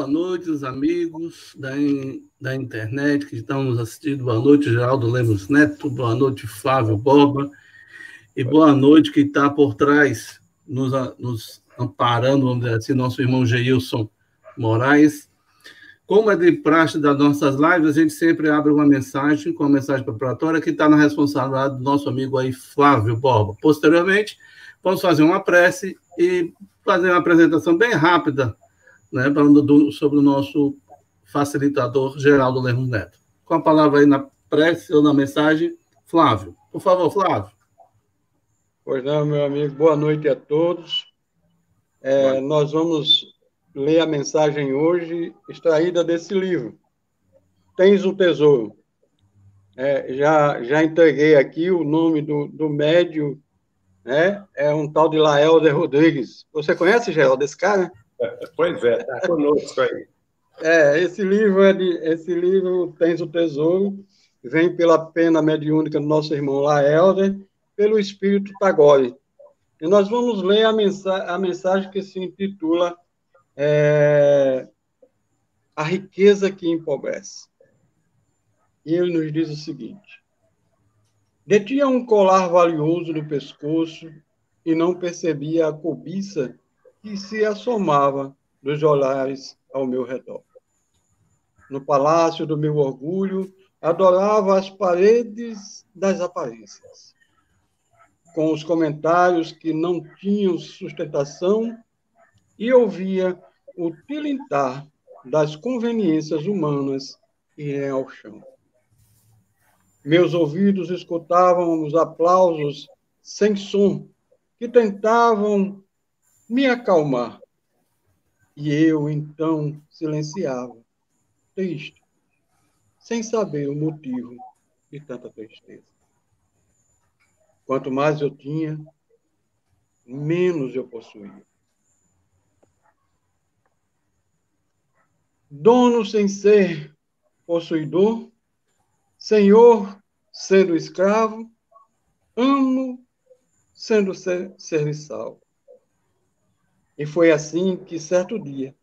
Boa noite, os amigos da, da internet que estão nos assistindo. Boa noite, Geraldo Lemos Neto. Boa noite, Flávio Borba. E boa noite, que está por trás, nos, nos amparando, vamos dizer assim, nosso irmão Geilson Moraes. Como é de praxe das nossas lives, a gente sempre abre uma mensagem com a mensagem preparatória que está na responsabilidade do nosso amigo aí, Flávio Borba. Posteriormente, vamos fazer uma prece e fazer uma apresentação bem rápida né, do, sobre o nosso facilitador Geraldo Lemos Neto. Com a palavra aí na prece ou na mensagem, Flávio. Por favor, Flávio. Pois não, meu amigo. Boa noite a todos. É, nós vamos ler a mensagem hoje extraída desse livro. Tens o Tesouro. É, já, já entreguei aqui o nome do, do médio, né? é um tal de Laelder Rodrigues. Você conhece, Geraldo, esse cara? Pois é, está conosco aí. É, esse livro é de, esse livro Tens o Tesouro, vem pela pena mediúnica do nosso irmão Laelder, pelo Espírito Tagore. E nós vamos ler a, mensa a mensagem que se intitula é, A Riqueza que Empobrece. E ele nos diz o seguinte: Detinha um colar valioso no pescoço e não percebia a cobiça que se assomava dos olhares ao meu redor. No palácio do meu orgulho, adorava as paredes das aparências. Com os comentários que não tinham sustentação, e ouvia o tilintar das conveniências humanas e ao chão. Meus ouvidos escutavam os aplausos sem som que tentavam me acalmar. E eu então silenciava, triste, sem saber o motivo de tanta tristeza. Quanto mais eu tinha, menos eu possuía. Dono sem ser possuidor, senhor sendo escravo, amo sendo serviçal. E foi assim que, certo dia,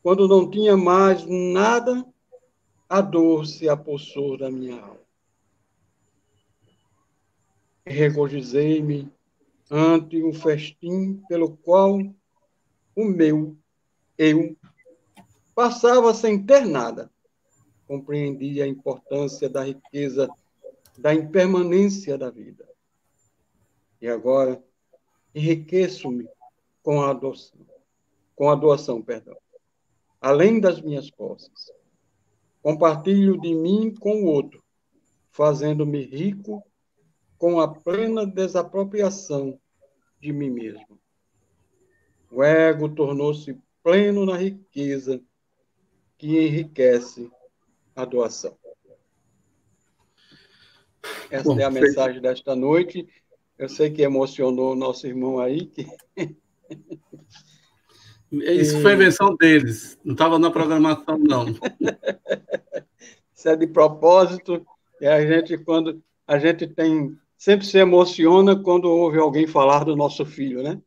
quando não tinha mais nada, a dor se apossou da minha alma. Regozijei-me ante o festim pelo qual o meu eu passava sem ter nada. Compreendi a importância da riqueza, da impermanência da vida. E agora enriqueço-me com a adoção, com a doação, perdão. Além das minhas posses, compartilho de mim com o outro, fazendo-me rico com a plena desapropriação de mim mesmo. O ego tornou-se pleno na riqueza que enriquece a doação. Essa Bom, é a mensagem desta noite. Eu sei que emocionou o nosso irmão aí, que Isso foi invenção deles, não estava na programação, não. Isso é de propósito, e a gente, quando a gente tem, sempre se emociona quando ouve alguém falar do nosso filho, né?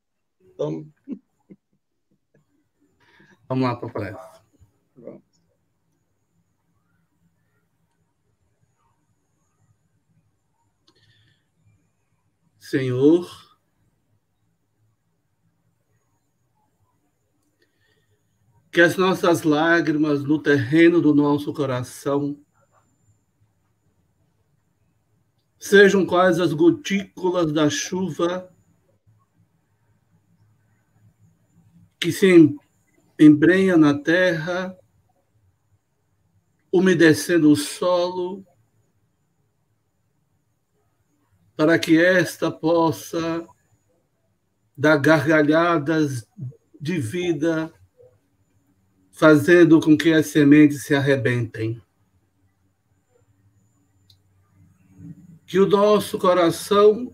Então. Vamos lá para a palestra. Senhor, que as nossas lágrimas no terreno do nosso coração sejam quase as gotículas da chuva que se embrenha na terra, umedecendo o solo, para que esta possa dar gargalhadas de vida fazendo com que as sementes se arrebentem. Que o nosso coração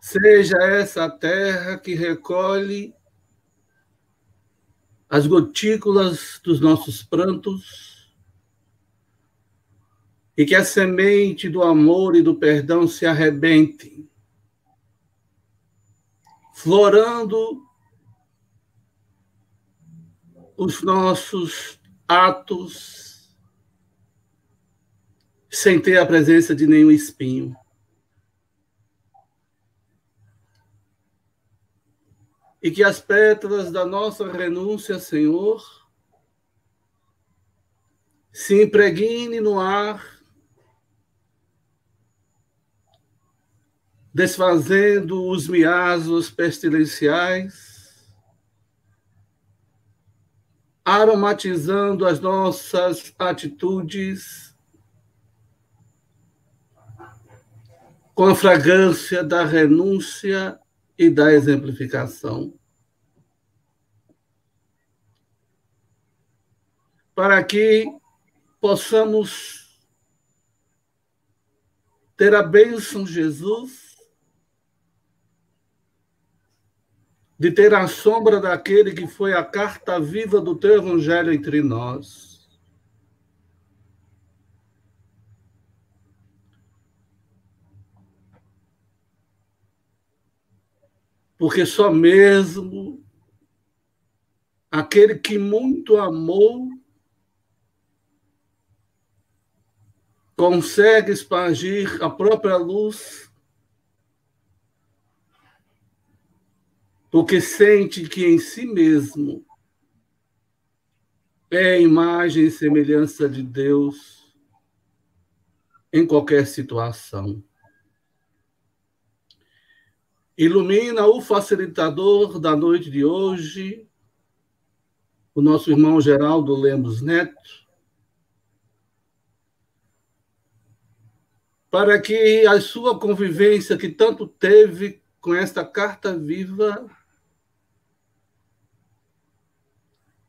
seja essa terra que recolhe as gotículas dos nossos prantos e que a semente do amor e do perdão se arrebente, florando os nossos atos sem ter a presença de nenhum espinho. E que as pétalas da nossa renúncia, Senhor, se impregne no ar desfazendo os miasmos pestilenciais, aromatizando as nossas atitudes com a fragrância da renúncia e da exemplificação. Para que possamos ter a bênção Jesus de ter a sombra daquele que foi a carta viva do teu evangelho entre nós. Porque só mesmo aquele que muito amou consegue expandir a própria luz porque sente que em si mesmo é imagem e semelhança de Deus em qualquer situação. Ilumina o facilitador da noite de hoje, o nosso irmão Geraldo Lemos Neto, para que a sua convivência que tanto teve com esta carta viva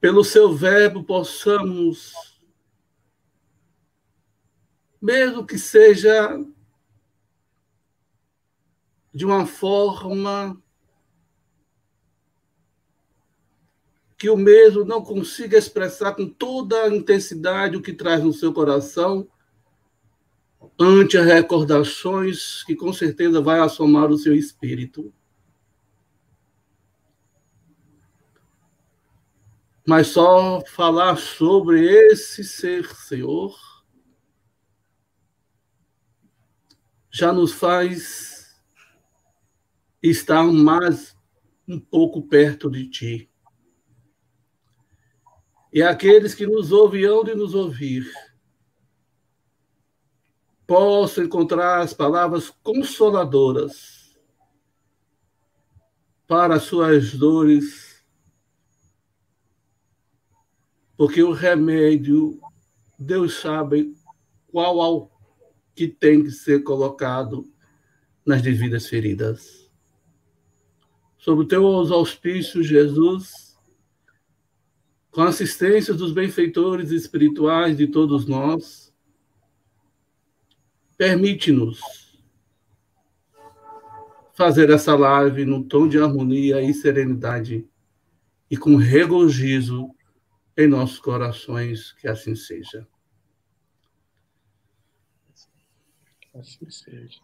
pelo seu verbo possamos, mesmo que seja de uma forma que o mesmo não consiga expressar com toda a intensidade o que traz no seu coração, ante as recordações que com certeza vai assomar o seu espírito. Mas só falar sobre esse ser Senhor já nos faz estar mais um pouco perto de Ti. E aqueles que nos ouvem hão de nos ouvir possam encontrar as palavras consoladoras para as suas dores porque o remédio, Deus sabe qual ao que tem que ser colocado nas devidas feridas. Sob teus auspícios, Jesus, com a assistência dos benfeitores espirituais de todos nós, permite-nos fazer essa live num tom de harmonia e serenidade e com regozijo em nossos corações, que assim seja. Assim seja.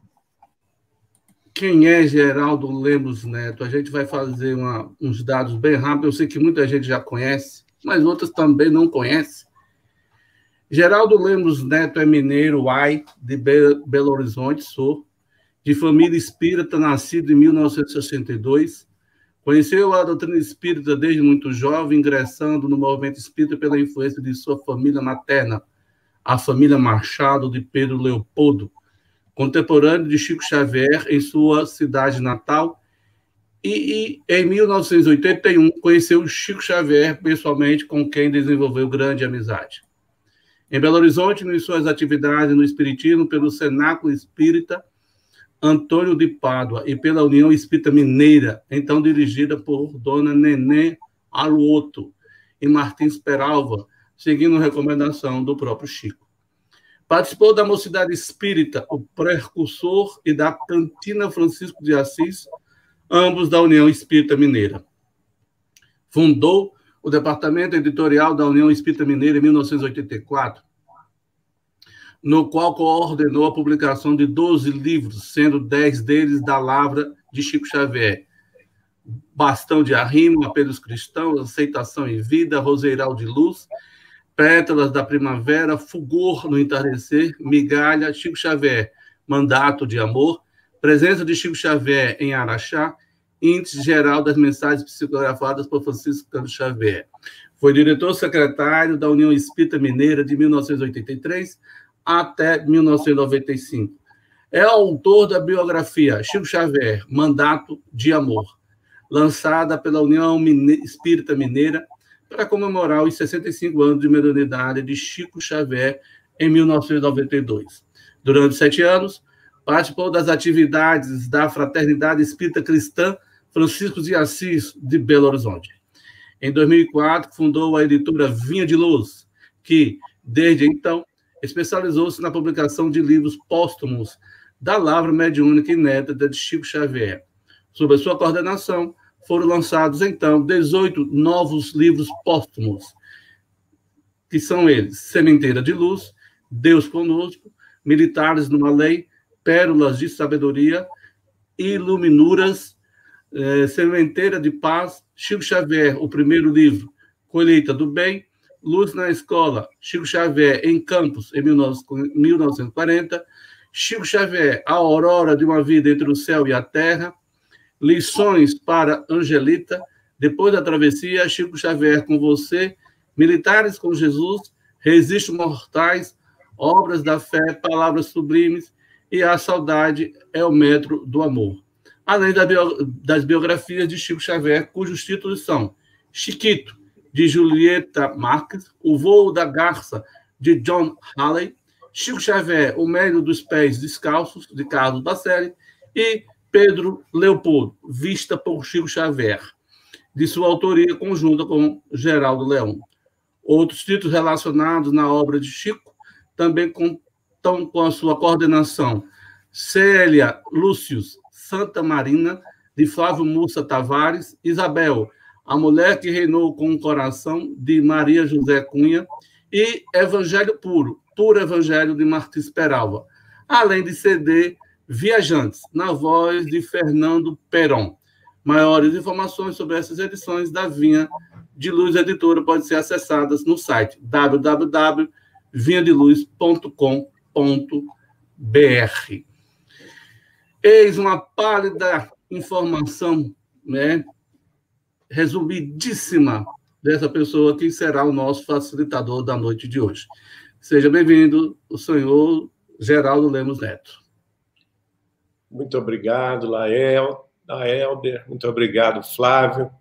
Quem é Geraldo Lemos Neto? A gente vai fazer uma, uns dados bem rápidos. Eu sei que muita gente já conhece, mas outras também não conhecem. Geraldo Lemos Neto é mineiro, ai, de Belo Horizonte, sou, de família espírita, nascido em 1962 Conheceu a doutrina espírita desde muito jovem, ingressando no movimento espírita pela influência de sua família materna, a família Machado de Pedro Leopoldo, contemporâneo de Chico Xavier em sua cidade natal. E, e em 1981 conheceu Chico Xavier pessoalmente, com quem desenvolveu grande amizade. Em Belo Horizonte, iniciou as atividades no Espiritismo pelo Cenáculo Espírita Antônio de Pádua e pela União Espírita Mineira, então dirigida por Dona Nenê Aluoto e Martins Peralva, seguindo recomendação do próprio Chico. Participou da Mocidade Espírita, o precursor, e da Cantina Francisco de Assis, ambos da União Espírita Mineira. Fundou o Departamento Editorial da União Espírita Mineira em 1984 no qual coordenou a publicação de 12 livros, sendo 10 deles da Lavra de Chico Xavier. Bastão de Arrimo, Apelos Cristãos, Aceitação em Vida, Roseiral de Luz, Pétalas da Primavera, Fulgor no Entardecer, Migalha, Chico Xavier, Mandato de Amor, Presença de Chico Xavier em Araxá, Índice Geral das Mensagens Psicografadas por Francisco Cano Xavier. Foi diretor-secretário da União Espírita Mineira de 1983 até 1995. É autor da biografia Chico Xavier, Mandato de Amor, lançada pela União Espírita Mineira para comemorar os 65 anos de mediunidade de Chico Xavier em 1992. Durante sete anos, participou das atividades da Fraternidade Espírita Cristã Francisco de Assis, de Belo Horizonte. Em 2004, fundou a editora Vinha de Luz, que, desde então, especializou-se na publicação de livros póstumos da Lavra Mediúnica Inédita de Chico Xavier. Sob a sua coordenação, foram lançados, então, 18 novos livros póstumos, que são eles: Sementeira de Luz, Deus Conosco, Militares numa Lei, Pérolas de Sabedoria, Iluminuras, eh, Sementeira de Paz, Chico Xavier, o primeiro livro, Colheita do Bem, Luz na Escola, Chico Xavier em Campos, em 1940, Chico Xavier, A Aurora de uma Vida entre o Céu e a Terra, Lições para Angelita, depois da travessia, Chico Xavier com você, Militares com Jesus, Resiste Mortais, Obras da Fé, Palavras Sublimes. E A Saudade é o Metro do Amor. Além das biografias de Chico Xavier, cujos títulos são Chiquito, de Julieta Marques, O Voo da Garça, de John Halley, Chico Xavier, O Médio dos Pés Descalços, de Carlos Bacelli, e Pedro Leopoldo, Vista por Chico Xavier, de sua autoria conjunta com Geraldo Leão. Outros títulos relacionados na obra de Chico também contam com a sua coordenação. Célia Lúcius Santa Marina, de Flávio Mussa Tavares, Isabel, a mulher que reinou com o coração, de Maria José Cunha, e Evangelho Puro, Puro Evangelho de Martins Peralva, além de CD Viajantes, na voz de Fernando Peron. Maiores informações sobre essas edições da Vinha de Luz Editora podem ser acessadas no site www.vinhadeluz.com.br. Eis uma pálida informação, né, resumidíssima dessa pessoa que será o nosso facilitador da noite de hoje. Seja bem-vindo, o senhor Geraldo Lemos Neto. Muito obrigado, Lael, Laelder, muito obrigado, Flávio.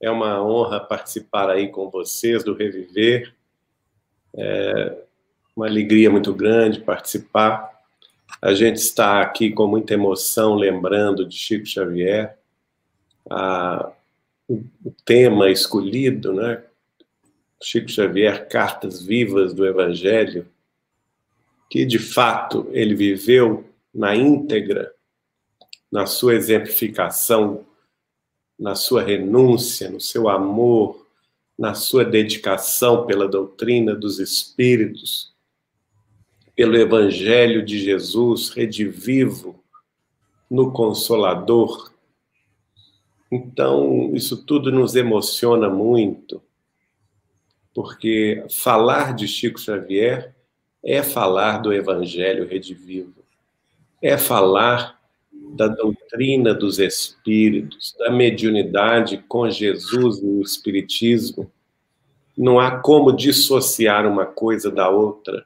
É uma honra participar aí com vocês do Reviver. É uma alegria muito grande participar. A gente está aqui com muita emoção lembrando de Chico Xavier. O, o tema escolhido, né? Chico Xavier, Cartas Vivas do Evangelho, que de fato ele viveu na íntegra, na sua exemplificação, na sua renúncia, no seu amor, na sua dedicação pela doutrina dos Espíritos, pelo Evangelho de Jesus, redivivo no Consolador. Então, isso tudo nos emociona muito porque falar de Chico Xavier é falar do Evangelho redivivo, é falar da doutrina dos espíritos, da mediunidade com Jesus e o Espiritismo. Não há como dissociar uma coisa da outra.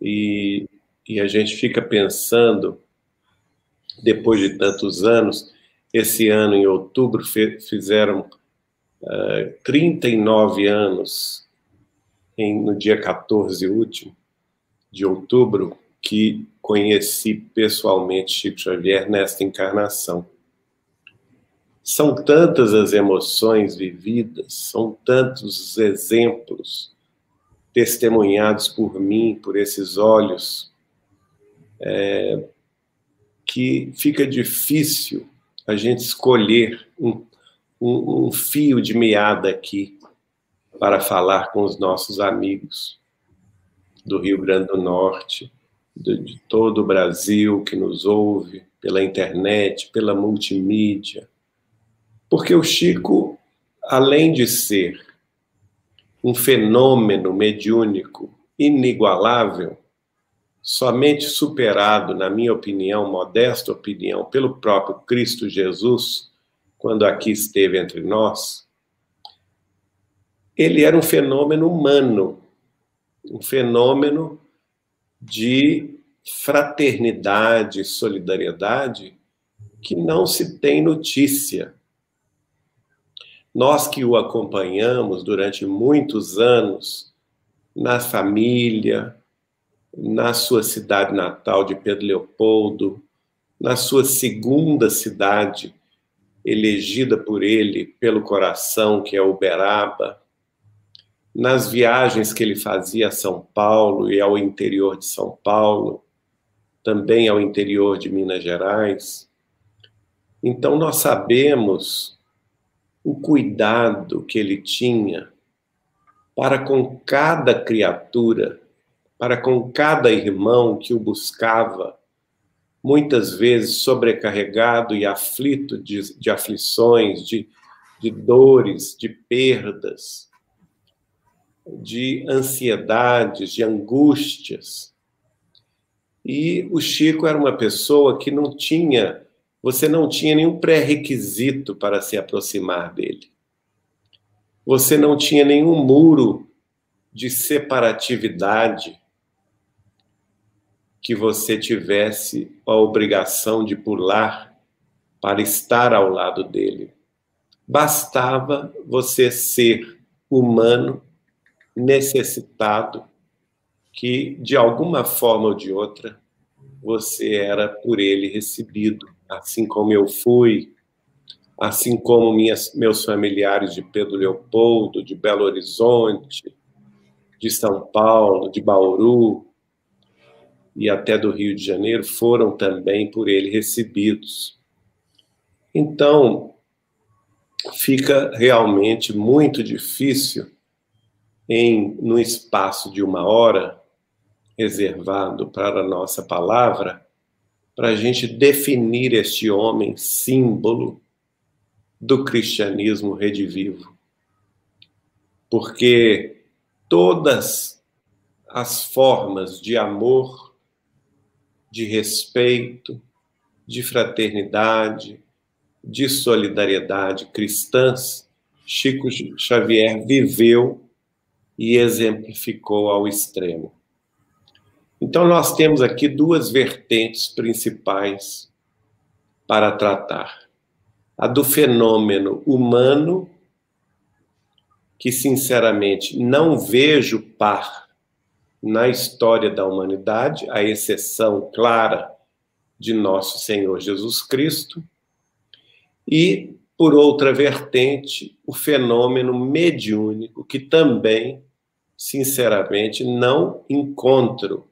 E, e a gente fica pensando, depois de tantos anos, esse ano, em outubro, fizeram 39 anos, em, no dia 14 último de outubro, que conheci pessoalmente Chico Xavier nesta encarnação. São tantas as emoções vividas, são tantos os exemplos testemunhados por mim, por esses olhos, é, que fica difícil a gente escolher um, um, um fio de meada aqui para falar com os nossos amigos do Rio Grande do Norte, de, de todo o Brasil que nos ouve pela internet, pela multimídia, Porque o Chico, além de ser um fenômeno mediúnico inigualável, somente superado, na minha opinião, modesta opinião, pelo próprio Cristo Jesus, quando aqui esteve entre nós, ele era um fenômeno humano, um fenômeno de fraternidade, solidariedade, que não se tem notícia. Nós que o acompanhamos durante muitos anos, na família, na sua cidade natal de Pedro Leopoldo, na sua segunda cidade, elegida por ele pelo coração, que é Uberaba, nas viagens que ele fazia a São Paulo e ao interior de São Paulo, também ao interior de Minas Gerais. Então, nós sabemos o cuidado que ele tinha para com cada criatura, para com cada irmão que o buscava, muitas vezes sobrecarregado e aflito de, de aflições, de, de dores, de perdas de ansiedades, de angústias. E o Chico era uma pessoa que não tinha, você não tinha nenhum pré-requisito para se aproximar dele. Você não tinha nenhum muro de separatividade que você tivesse a obrigação de pular para estar ao lado dele. Bastava você ser humano necessitado, que de alguma forma ou de outra você era por ele recebido, assim como eu fui, assim como minhas, meus familiares de Pedro Leopoldo, de Belo Horizonte, de São Paulo, de Bauru e até do Rio de Janeiro foram também por ele recebidos. Então, fica realmente muito difícil em no espaço de uma hora reservado para a nossa palavra, para a gente definir este homem símbolo do cristianismo redivivo. Porque todas as formas de amor, de respeito, de fraternidade, de solidariedade cristãs, Chico Xavier viveu e exemplificou ao extremo. Então, nós temos aqui duas vertentes principais para tratar: a do fenômeno humano, que sinceramente não vejo par na história da humanidade, a exceção clara de nosso Senhor Jesus Cristo, e, por outra vertente, o fenômeno mediúnico, que também sinceramente, não encontro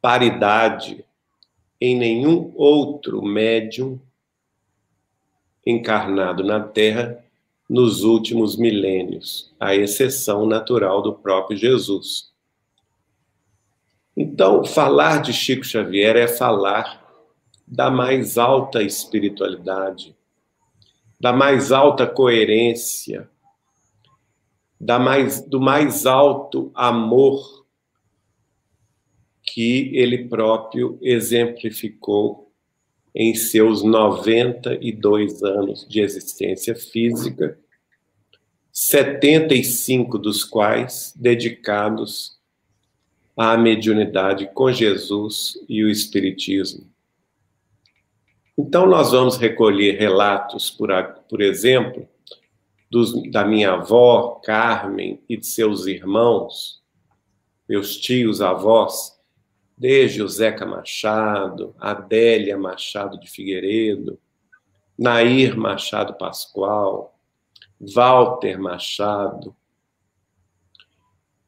paridade em nenhum outro médium encarnado na Terra nos últimos milênios, à exceção natural do próprio Jesus. Então, falar de Chico Xavier é falar da mais alta espiritualidade, da mais alta coerência, da mais, do mais alto amor que ele próprio exemplificou em seus 92 anos de existência física, 75 dos quais dedicados à mediunidade com Jesus e o Espiritismo. Então, nós vamos recolher relatos, por, por exemplo, dos, da minha avó, Carmen, e de seus irmãos, meus tios, avós, desde o Zeca Machado, Adélia Machado de Figueiredo, Nair Machado Pascoal, Walter Machado,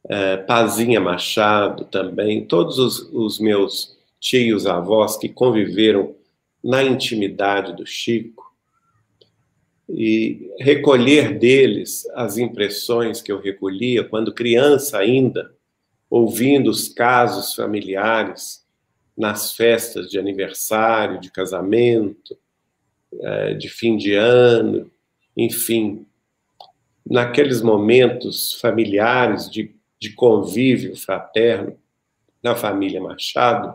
é, Pazinha Machado também, todos os, os meus tios, avós que conviveram na intimidade do Chico, e recolher deles as impressões que eu recolhia quando criança ainda, ouvindo os casos familiares nas festas de aniversário, de casamento, é, de fim de ano, enfim, naqueles momentos familiares de, de convívio fraterno na família Machado,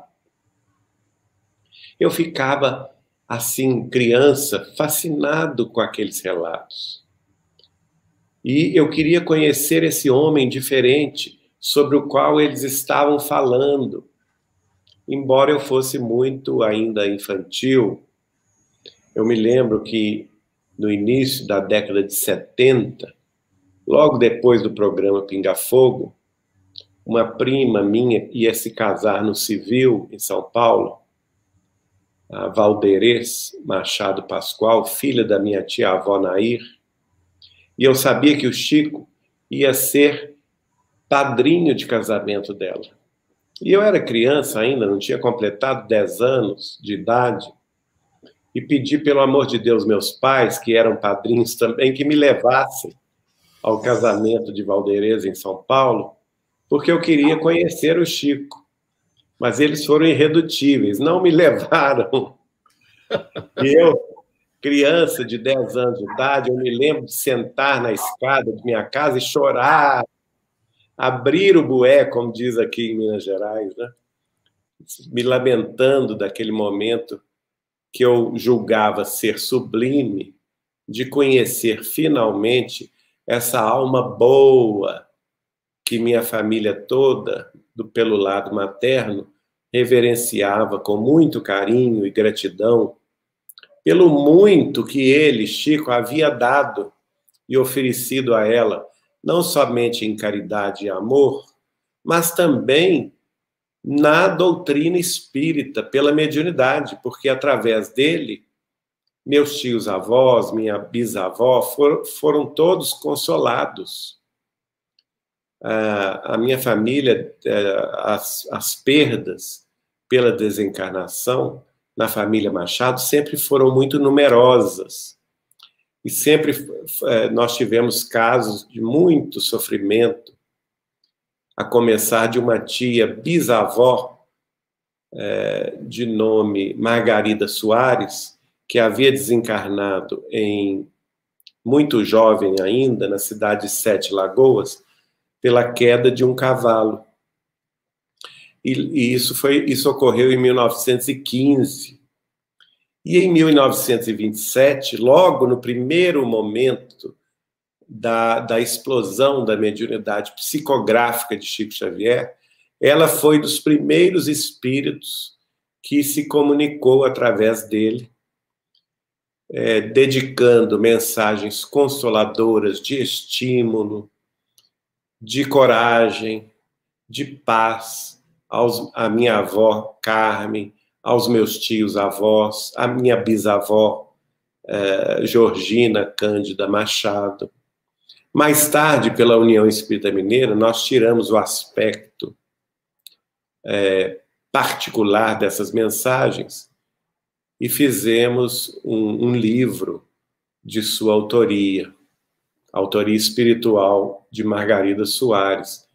eu ficava, assim, criança, fascinado com aqueles relatos. E eu queria conhecer esse homem diferente sobre o qual eles estavam falando. Embora eu fosse muito ainda infantil, eu me lembro que no início da década de 70, logo depois do programa Pinga Fogo, uma prima minha ia se casar no civil em São Paulo, a Valderez Machado Pascoal, filha da minha tia-avó Nair, e eu sabia que o Chico ia ser padrinho de casamento dela. E eu era criança ainda, não tinha completado 10 anos de idade, e pedi, pelo amor de Deus, meus pais, que eram padrinhos também, que me levassem ao casamento de Valdereza em São Paulo, porque eu queria conhecer o Chico. Mas eles foram irredutíveis, não me levaram. E eu, criança de 10 anos de idade, eu me lembro de sentar na escada de minha casa e chorar, abrir o bué, como diz aqui em Minas Gerais, né? me lamentando daquele momento que eu julgava ser sublime, de conhecer finalmente essa alma boa que minha família toda, do, pelo lado materno, reverenciava com muito carinho e gratidão pelo muito que ele, Chico, havia dado e oferecido a ela, não somente em caridade e amor, mas também na doutrina espírita, pela mediunidade, porque através dele, meus tios avós, minha bisavó, foram, foram todos consolados. A minha família, é, as, as perdas pela desencarnação na família Machado sempre foram muito numerosas. E sempre é, nós tivemos casos de muito sofrimento, a começar de uma tia bisavó é, de nome Margarida Soares, que havia desencarnado em muito jovem ainda, na cidade de Sete Lagoas, pela queda de um cavalo. E, e isso foi isso ocorreu em 1915. E em 1927, logo no primeiro momento da, da explosão da mediunidade psicográfica de Chico Xavier, ela foi dos primeiros espíritos que se comunicou através dele, é, dedicando mensagens consoladoras de estímulo, de coragem, de paz aos, à minha avó Carmen, aos meus tios avós, à minha bisavó é, Georgina Cândida Machado, mais tarde, pela União Espírita Mineira, nós tiramos o aspecto é, particular dessas mensagens e fizemos um, um livro de sua autoria, autoria espiritual de Margarida Soares,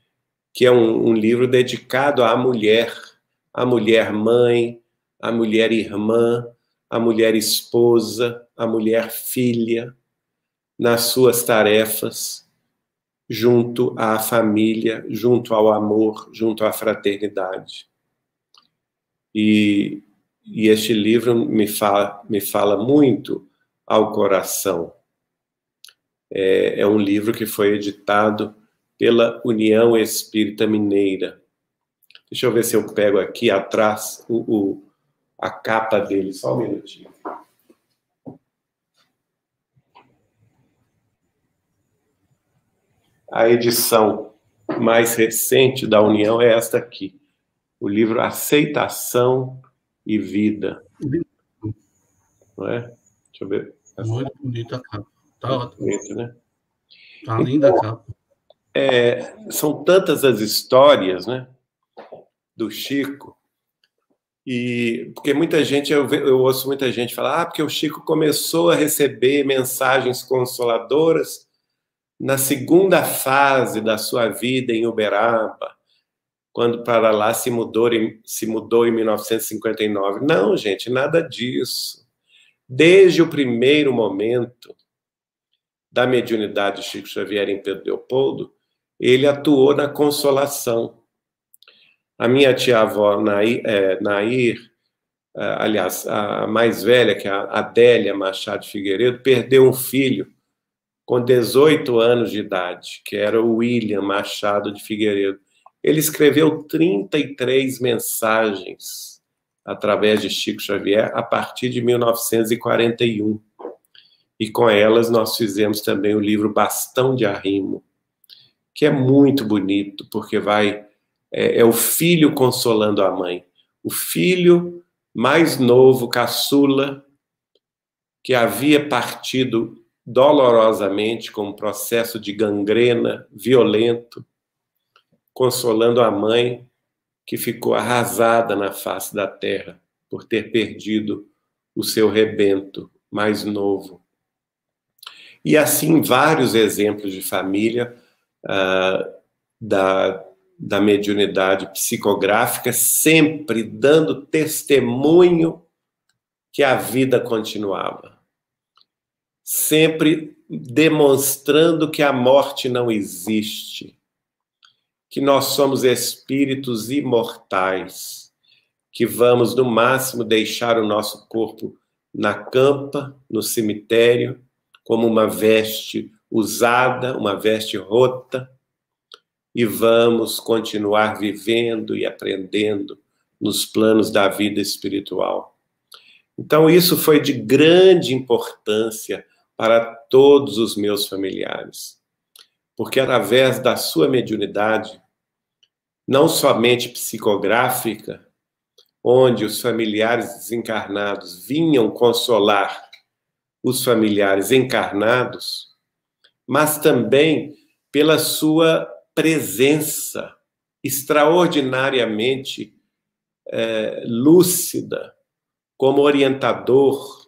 que é um, um livro dedicado à mulher, à mulher mãe, à mulher irmã, à mulher esposa, à mulher filha, nas suas tarefas, junto à família, junto ao amor, junto à fraternidade. E, e este livro me fala, me fala muito ao coração. É, é um livro que foi editado pela União Espírita Mineira. Deixa eu ver se eu pego aqui atrás o, o a capa dele, só um minutinho. A edição mais recente da União é esta aqui, o livro Aceitação e Vida. Não é? Deixa eu ver. Muito bonita a capa. Tá ótimo. Né? Tá linda a capa. É, são tantas as histórias, né, do Chico, e porque muita gente, eu, eu ouço muita gente falar, ah, porque o Chico começou a receber mensagens consoladoras na segunda fase da sua vida em Uberaba, quando para lá se mudou, se mudou em 1959. Não, gente, nada disso. Desde o primeiro momento, da mediunidade de Chico Xavier em Pedro Leopoldo, ele atuou na consolação. A minha tia-avó, Nair, é, Nair é, aliás, a mais velha, que é a Adélia Machado Figueiredo, perdeu um filho com 18 anos de idade, que era o William Machado de Figueiredo. Ele escreveu 33 mensagens através de Chico Xavier a partir de 1941 e com elas nós fizemos também o livro Bastão de Arrimo, que é muito bonito, porque vai é, é o filho consolando a mãe. O filho mais novo, caçula, que havia partido dolorosamente com um processo de gangrena violento, consolando a mãe que ficou arrasada na face da terra por ter perdido o seu rebento mais novo. E assim, vários exemplos de família uh, da, da mediunidade psicográfica, sempre dando testemunho que a vida continuava. Sempre demonstrando que a morte não existe, que nós somos espíritos imortais, que vamos, no máximo, deixar o nosso corpo na campa, no cemitério, como uma veste usada, uma veste rota, e vamos continuar vivendo e aprendendo nos planos da vida espiritual. Então, isso foi de grande importância para todos os meus familiares, porque através da sua mediunidade, não somente psicográfica, onde os familiares desencarnados vinham consolar os familiares encarnados, mas também pela sua presença extraordinariamente é, lúcida, como orientador,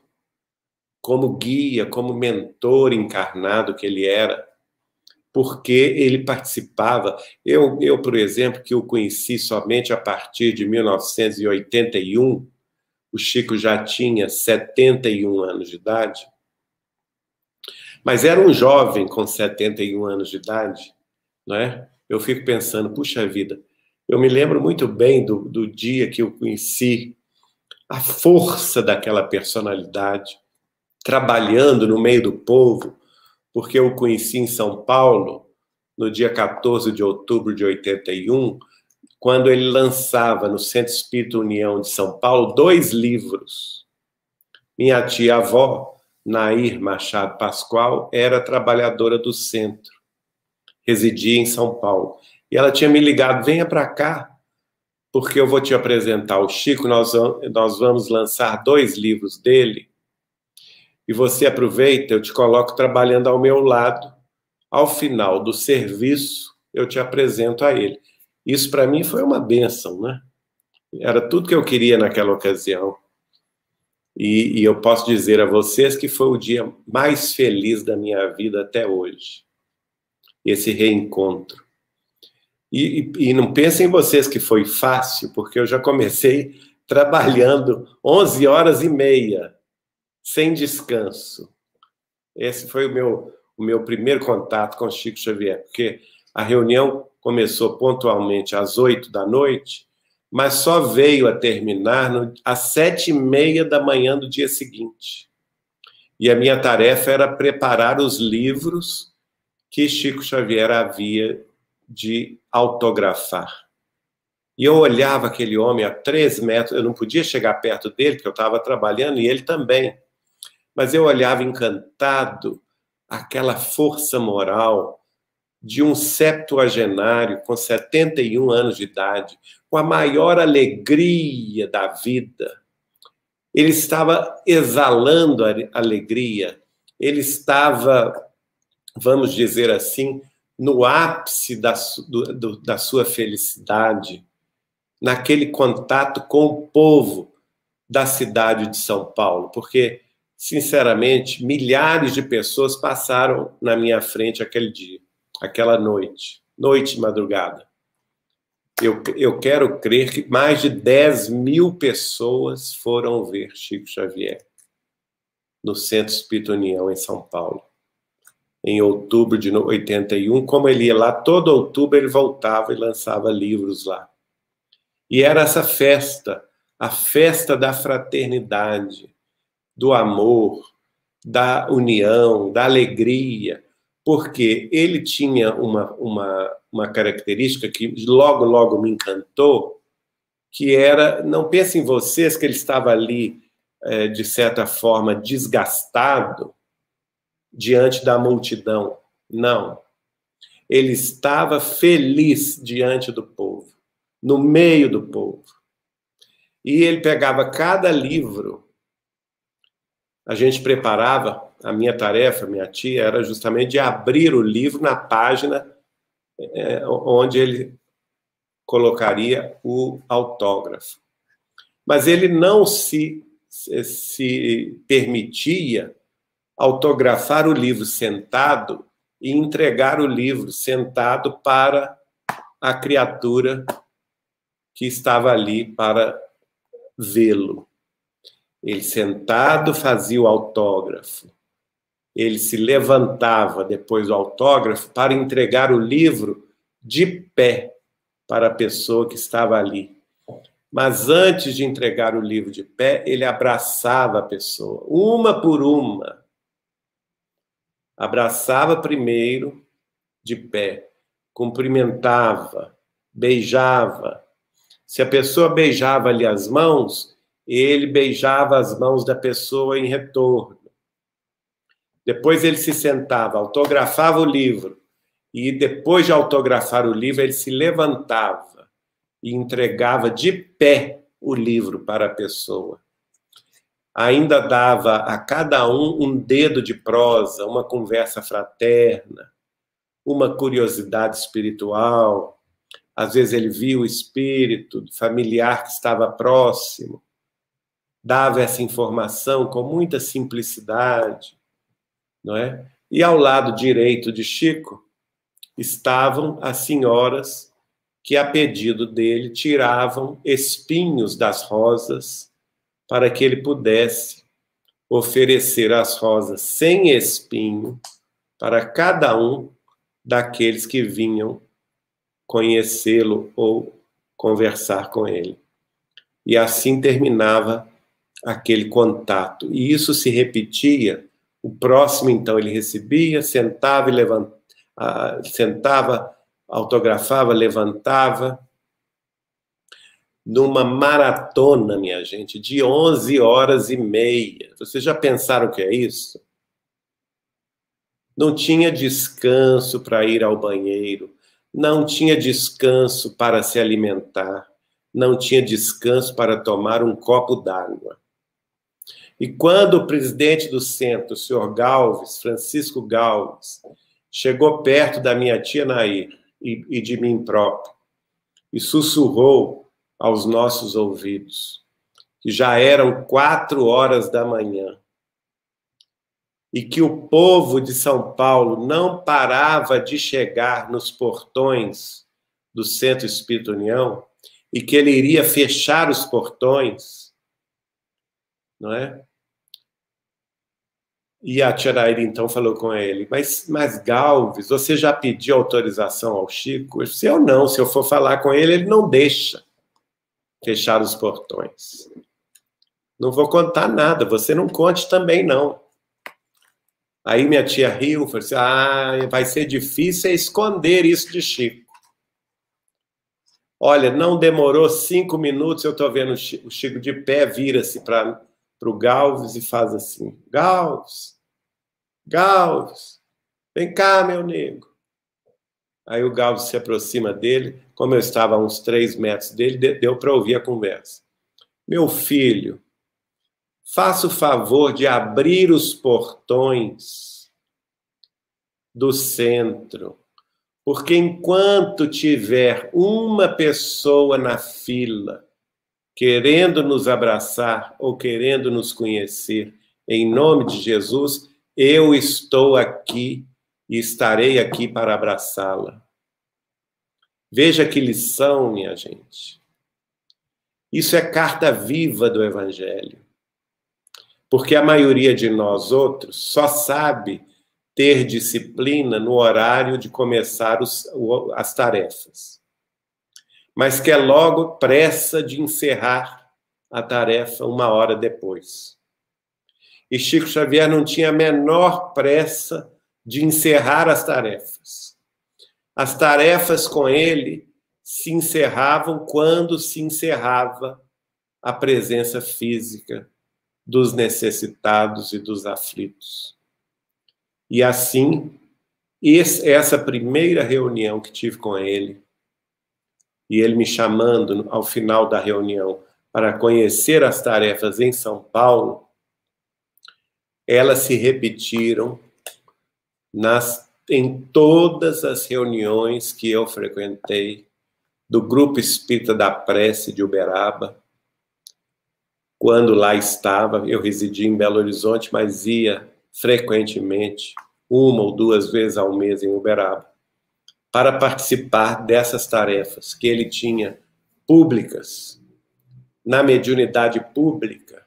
como guia, como mentor encarnado que ele era, porque ele participava. Eu, eu, por exemplo, que o conheci somente a partir de 1981, o Chico já tinha 71 anos de idade, mas era um jovem com 71 anos de idade, não é? Eu fico pensando, puxa vida, eu me lembro muito bem do, do dia que eu conheci a força daquela personalidade, trabalhando no meio do povo, porque eu o conheci em São Paulo, no dia 14 de outubro de 81, quando ele lançava no Centro Espírita União de São Paulo dois livros. Minha tia-avó, Nair Machado Pascoal, era trabalhadora do centro, residia em São Paulo. E ela tinha me ligado: venha para cá, porque eu vou te apresentar o Chico, nós, nós vamos lançar dois livros dele. E você aproveita, eu te coloco trabalhando ao meu lado. Ao final do serviço, eu te apresento a ele. Isso para mim foi uma benção, né? Era tudo que eu queria naquela ocasião. E, e, eu posso dizer a vocês que foi o dia mais feliz da minha vida até hoje. Esse reencontro. E, e, e não pensem vocês que foi fácil, porque eu já comecei trabalhando 11 horas e meia, sem descanso. Esse foi o meu, o meu primeiro contato com Chico Xavier, porque a reunião começou pontualmente às oito da noite, mas só veio a terminar no, às sete e meia da manhã do dia seguinte. E a minha tarefa era preparar os livros que Chico Xavier havia de autografar. E eu olhava aquele homem a três metros, eu não podia chegar perto dele, porque eu estava trabalhando, e ele também. Mas eu olhava encantado aquela força moral, de um septuagenário com 71 anos de idade, com a maior alegria da vida. Ele estava exalando a alegria, ele estava, vamos dizer assim, no ápice da, do, da sua felicidade, naquele contato com o povo da cidade de São Paulo, porque, sinceramente, milhares de pessoas passaram na minha frente aquele dia aquela noite, noite e madrugada. Eu, eu quero crer que mais de 10 mil pessoas foram ver Chico Xavier no Centro Espírita União, em São Paulo. em outubro de 81. Como ele ia lá todo outubro, ele voltava e lançava livros lá. E era essa festa, a festa da fraternidade, do amor, da união, da alegria, porque ele tinha uma, uma, uma característica que logo, logo me encantou, que era, não pense em vocês que ele estava ali, é, de certa forma, desgastado diante da multidão. Não. Ele estava feliz diante do povo, no meio do povo. E ele pegava cada livro a gente preparava, a minha tarefa, minha tia, era justamente de abrir o livro na página é, onde ele colocaria o autógrafo. Mas ele não se, se permitia autografar o livro sentado e entregar o livro sentado para a criatura que estava ali para vê-lo. Ele sentado fazia o autógrafo. Ele se levantava depois do autógrafo para entregar o livro de pé para a pessoa que estava ali. Mas antes de entregar o livro de pé, ele abraçava a pessoa, uma por uma. Abraçava primeiro, de pé, cumprimentava, beijava. Se a pessoa beijava ali as mãos, ele beijava as mãos da pessoa em retorno. Depois ele se sentava, autografava o livro. E depois de autografar o livro, ele se levantava e entregava de pé o livro para a pessoa. Ainda dava a cada um um dedo de prosa, uma conversa fraterna, uma curiosidade espiritual. Às vezes ele via o espírito familiar que estava próximo dava essa informação com muita simplicidade, não é? E ao lado direito de Chico estavam as senhoras que, a pedido dele, tiravam espinhos das rosas para que ele pudesse oferecer as rosas sem espinho para cada um daqueles que vinham conhecê-lo ou conversar com ele. E assim terminava aquele contato. E isso se repetia. O próximo, então, ele recebia, sentava e levantava, sentava, autografava, levantava. Numa maratona, minha gente, de 11 horas e meia. Vocês já pensaram o que é isso? Não tinha descanso para ir ao banheiro, não tinha descanso para se alimentar, não tinha descanso para tomar um copo d'água. E quando o presidente do centro, o senhor Galves, Francisco Galves, chegou perto da minha tia Nair e, e de mim próprio, e sussurrou aos nossos ouvidos que já eram quatro horas da manhã e que o povo de São Paulo não parava de chegar nos portões do Centro Espírito União e que ele iria fechar os portões, não é? E a tia Nair, então, falou com ele, mas, mas Galves, você já pediu autorização ao Chico? Disse, eu não, se eu for falar com ele, ele não deixa fechar os portões. Não vou contar nada, você não conte também, não. Aí minha tia riu, falou assim, ah, vai ser difícil esconder isso de Chico. Olha, não demorou cinco minutos, eu estou vendo o Chico de pé, vira-se para o Galves e faz assim: Galves, Galves, vem cá, meu nego. Aí o Galves se aproxima dele, como eu estava a uns três metros dele, deu para ouvir a conversa. Meu filho, faça o favor de abrir os portões do centro, porque enquanto tiver uma pessoa na fila querendo nos abraçar ou querendo nos conhecer, em nome de Jesus, eu estou aqui e estarei aqui para abraçá-la. Veja que lição, minha gente. Isso é carta viva do Evangelho. Porque a maioria de nós outros só sabe ter disciplina no horário de começar os, as tarefas, mas quer logo pressa de encerrar a tarefa uma hora depois. E Chico Xavier não tinha a menor pressa de encerrar as tarefas. As tarefas com ele se encerravam quando se encerrava a presença física dos necessitados e dos aflitos. E assim, essa primeira reunião que tive com ele, e ele me chamando ao final da reunião para conhecer as tarefas em São Paulo, elas se repetiram nas, em todas as reuniões que eu frequentei do Grupo Espírita da Prece de Uberaba. Quando lá estava, eu residia em Belo Horizonte, mas ia frequentemente, uma ou duas vezes ao mês em Uberaba, para participar dessas tarefas que ele tinha públicas, na mediunidade pública,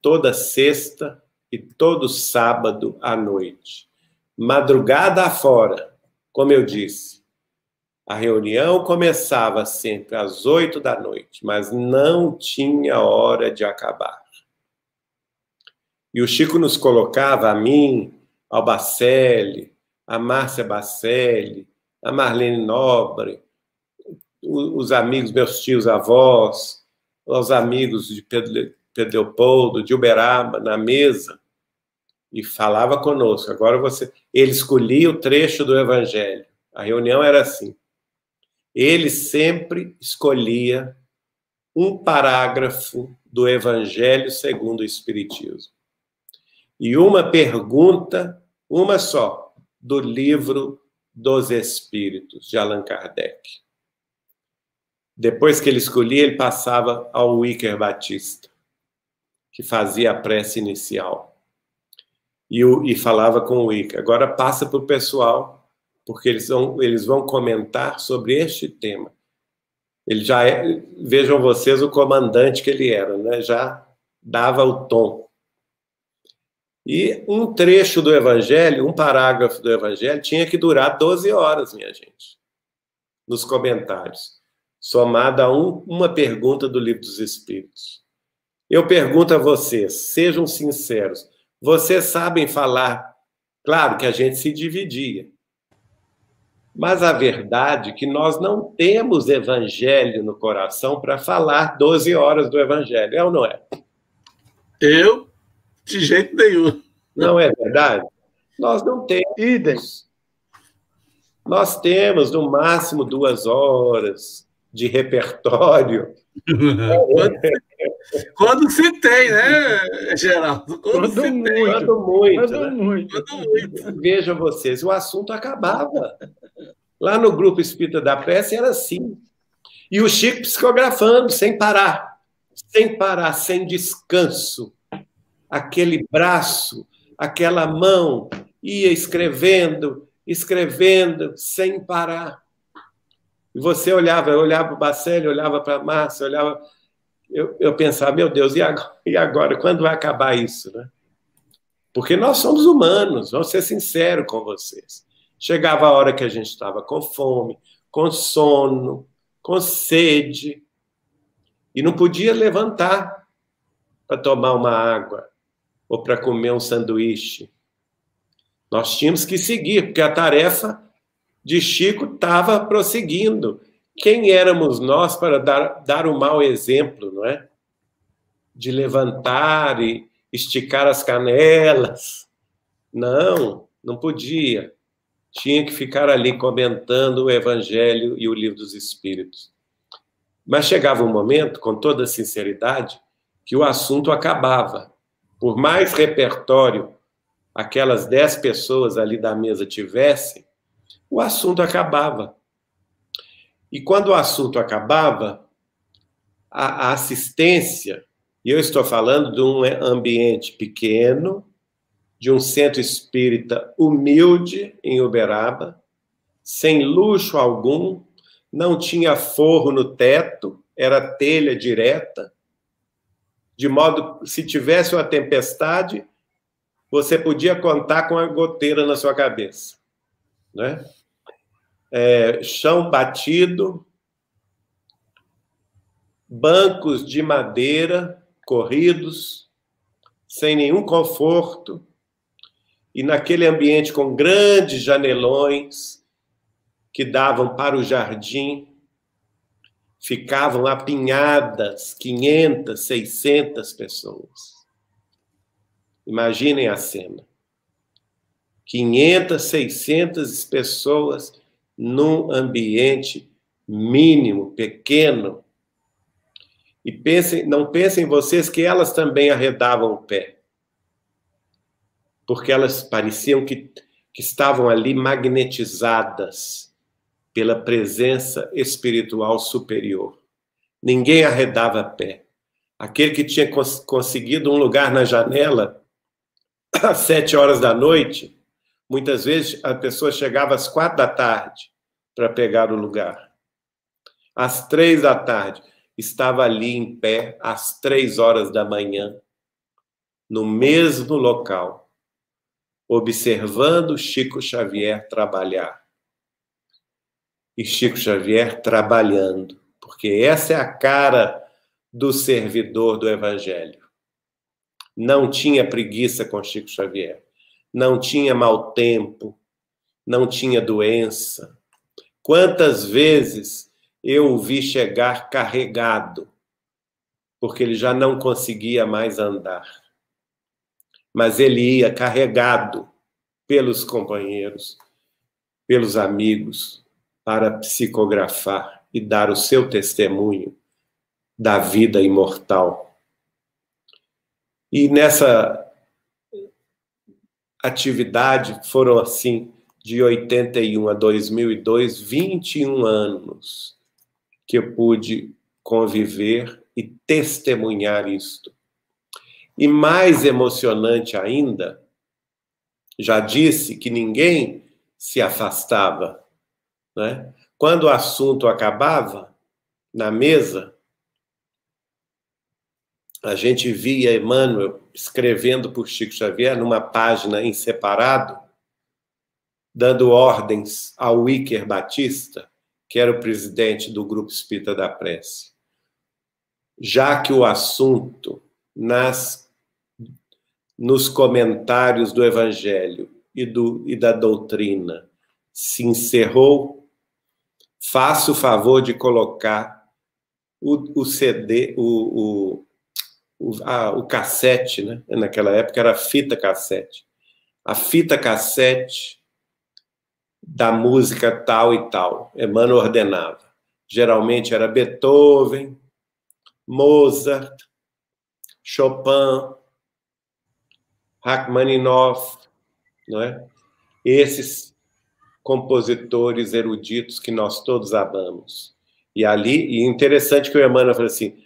toda sexta e todo sábado à noite. Madrugada afora, como eu disse. A reunião começava sempre às oito da noite, mas não tinha hora de acabar. E o Chico nos colocava, a mim, ao Bacelli, a Márcia Bacelli, a Marlene Nobre, os amigos, meus tios avós, os amigos de Pedro, Pedro Leopoldo, de Uberaba, na mesa, e falava conosco. Agora você. Ele escolhia o trecho do Evangelho. A reunião era assim. Ele sempre escolhia um parágrafo do Evangelho segundo o Espiritismo e uma pergunta, uma só, do livro dos Espíritos, de Allan Kardec. Depois que ele escolhia, ele passava ao Wicker Batista, que fazia a prece inicial. E, o, e falava com o Wicker. Agora passa para o pessoal, porque eles vão, eles vão comentar sobre este tema. Ele já é, vejam vocês o comandante que ele era, né? já dava o tom. E um trecho do Evangelho, um parágrafo do Evangelho, tinha que durar 12 horas, minha gente, nos comentários, somada a um, uma pergunta do Livro dos Espíritos. Eu pergunto a vocês, sejam sinceros, vocês sabem falar? Claro que a gente se dividia, mas a verdade é que nós não temos evangelho no coração para falar 12 horas do evangelho, é ou não é? Eu de jeito nenhum. Não é verdade? Nós não temos. Idem. Nós temos, no máximo, duas horas de repertório. Quando se tem, né, Geraldo? Quando, Quando se muito. tem. Quando muito. Quando né? muito. Quando muito. Vejam vocês, o assunto acabava. Lá no grupo Espírita da Prece era assim. E o Chico psicografando, sem parar. Sem parar, sem descanso. Aquele braço, aquela mão, ia escrevendo, escrevendo, sem parar. E você olhava, eu olhava para o Bacelli, olhava para a Márcia, olhava. Eu, eu pensava, meu Deus, e agora, e agora? Quando vai acabar isso? Né? Porque nós somos humanos, vamos ser sinceros com vocês. Chegava a hora que a gente estava com fome, com sono, com sede, e não podia levantar para tomar uma água ou para comer um sanduíche. Nós tínhamos que seguir, porque a tarefa de Chico estava prosseguindo. Quem éramos nós para dar, dar o um mau exemplo, não é? De levantar e esticar as canelas. Não, não podia. Tinha que ficar ali comentando o Evangelho e o Livro dos Espíritos. Mas chegava um momento, com toda sinceridade, que o assunto acabava por mais repertório aquelas dez pessoas ali da mesa tivessem, o assunto acabava. E quando o assunto acabava, a, a assistência, e eu estou falando de um ambiente pequeno, de um centro espírita humilde em Uberaba, sem luxo algum, não tinha forro no teto, era telha direta, de modo se tivesse uma tempestade, você podia contar com a goteira na sua cabeça. Né? É, chão batido, bancos de madeira corridos, sem nenhum conforto, e naquele ambiente com grandes janelões que davam para o jardim, ficavam apinhadas 500, 600 pessoas. Imaginem a cena. 500, 600 pessoas num ambiente mínimo, pequeno. E pensem, não pensem vocês que elas também arredavam o pé. Porque elas pareciam que, que estavam ali magnetizadas pela presença espiritual superior. Ninguém arredava pé. Aquele que tinha cons conseguido um lugar na janela às sete horas da noite, muitas vezes a pessoa chegava às quatro da tarde para pegar o lugar. Às três da tarde, estava ali em pé, às três horas da manhã, no mesmo local, observando Chico Xavier trabalhar. E Chico Xavier trabalhando, porque essa é a cara do servidor do Evangelho não tinha preguiça com Chico Xavier, não tinha mau tempo, não tinha doença. Quantas vezes eu o vi chegar carregado, porque ele já não conseguia mais andar. Mas ele ia carregado pelos companheiros, pelos amigos, para psicografar e dar o seu testemunho da vida imortal e nessa atividade foram assim, de 81 a 2002, 21 anos que eu pude conviver e testemunhar isto. E mais emocionante ainda, já disse que ninguém se afastava. Né? Quando o assunto acabava, na mesa, a gente via Emmanuel escrevendo por Chico Xavier numa página em separado, dando ordens ao Iker Batista, que era o presidente do Grupo Espírita da Prece. Já que o assunto nas nos comentários do Evangelho e, do, e da doutrina se encerrou, faça o favor de colocar o, o CD, o, o o, a, o cassete, né? Naquela época era fita cassete. A fita cassete da música tal e tal. Emmanuel ordenava. Geralmente era Beethoven, Mozart, Chopin, Rachmaninoff, não é? Esses compositores eruditos que nós todos amamos. E ali, e interessante que o Emmanuel falou assim,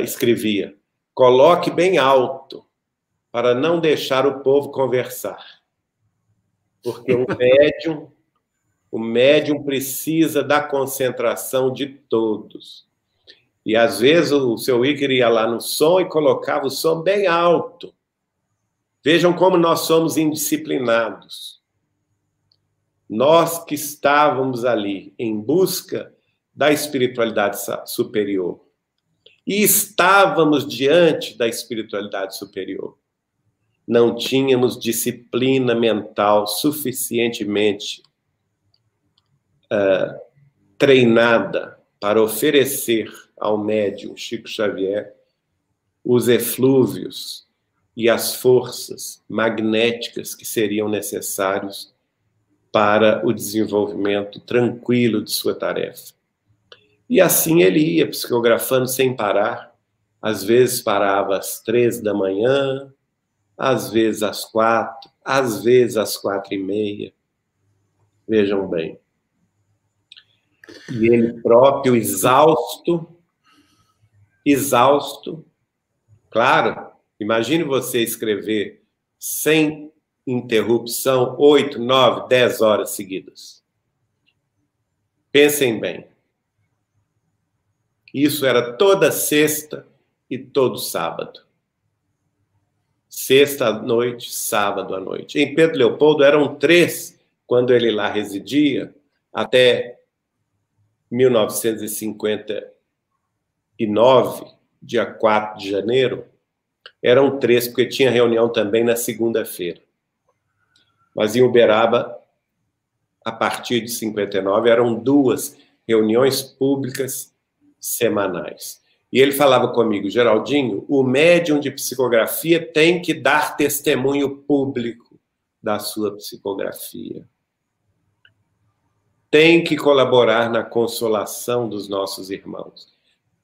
escrevia, Coloque bem alto, para não deixar o povo conversar. Porque o médium, o médium precisa da concentração de todos. E às vezes o seu Iker ia lá no som e colocava o som bem alto. Vejam como nós somos indisciplinados. Nós que estávamos ali em busca da espiritualidade superior, e estávamos diante da espiritualidade superior. Não tínhamos disciplina mental suficientemente uh, treinada para oferecer ao médium Chico Xavier os eflúvios e as forças magnéticas que seriam necessários para o desenvolvimento tranquilo de sua tarefa. E assim ele ia psicografando sem parar. Às vezes parava às três da manhã, às vezes às quatro, às vezes às quatro e meia. Vejam bem. E ele próprio, exausto, exausto. Claro, imagine você escrever sem interrupção oito, nove, dez horas seguidas. Pensem bem. Isso era toda sexta e todo sábado. sexta noite, sábado à noite. Em Pedro Leopoldo eram três quando ele lá residia, até 1959, dia 4 de janeiro, eram três, porque tinha reunião também na segunda-feira. Mas em Uberaba, a partir de 59, eram duas reuniões públicas semanais. E ele falava comigo, Geraldinho, o médium de psicografia tem que dar testemunho público da sua psicografia. Tem que colaborar na consolação dos nossos irmãos.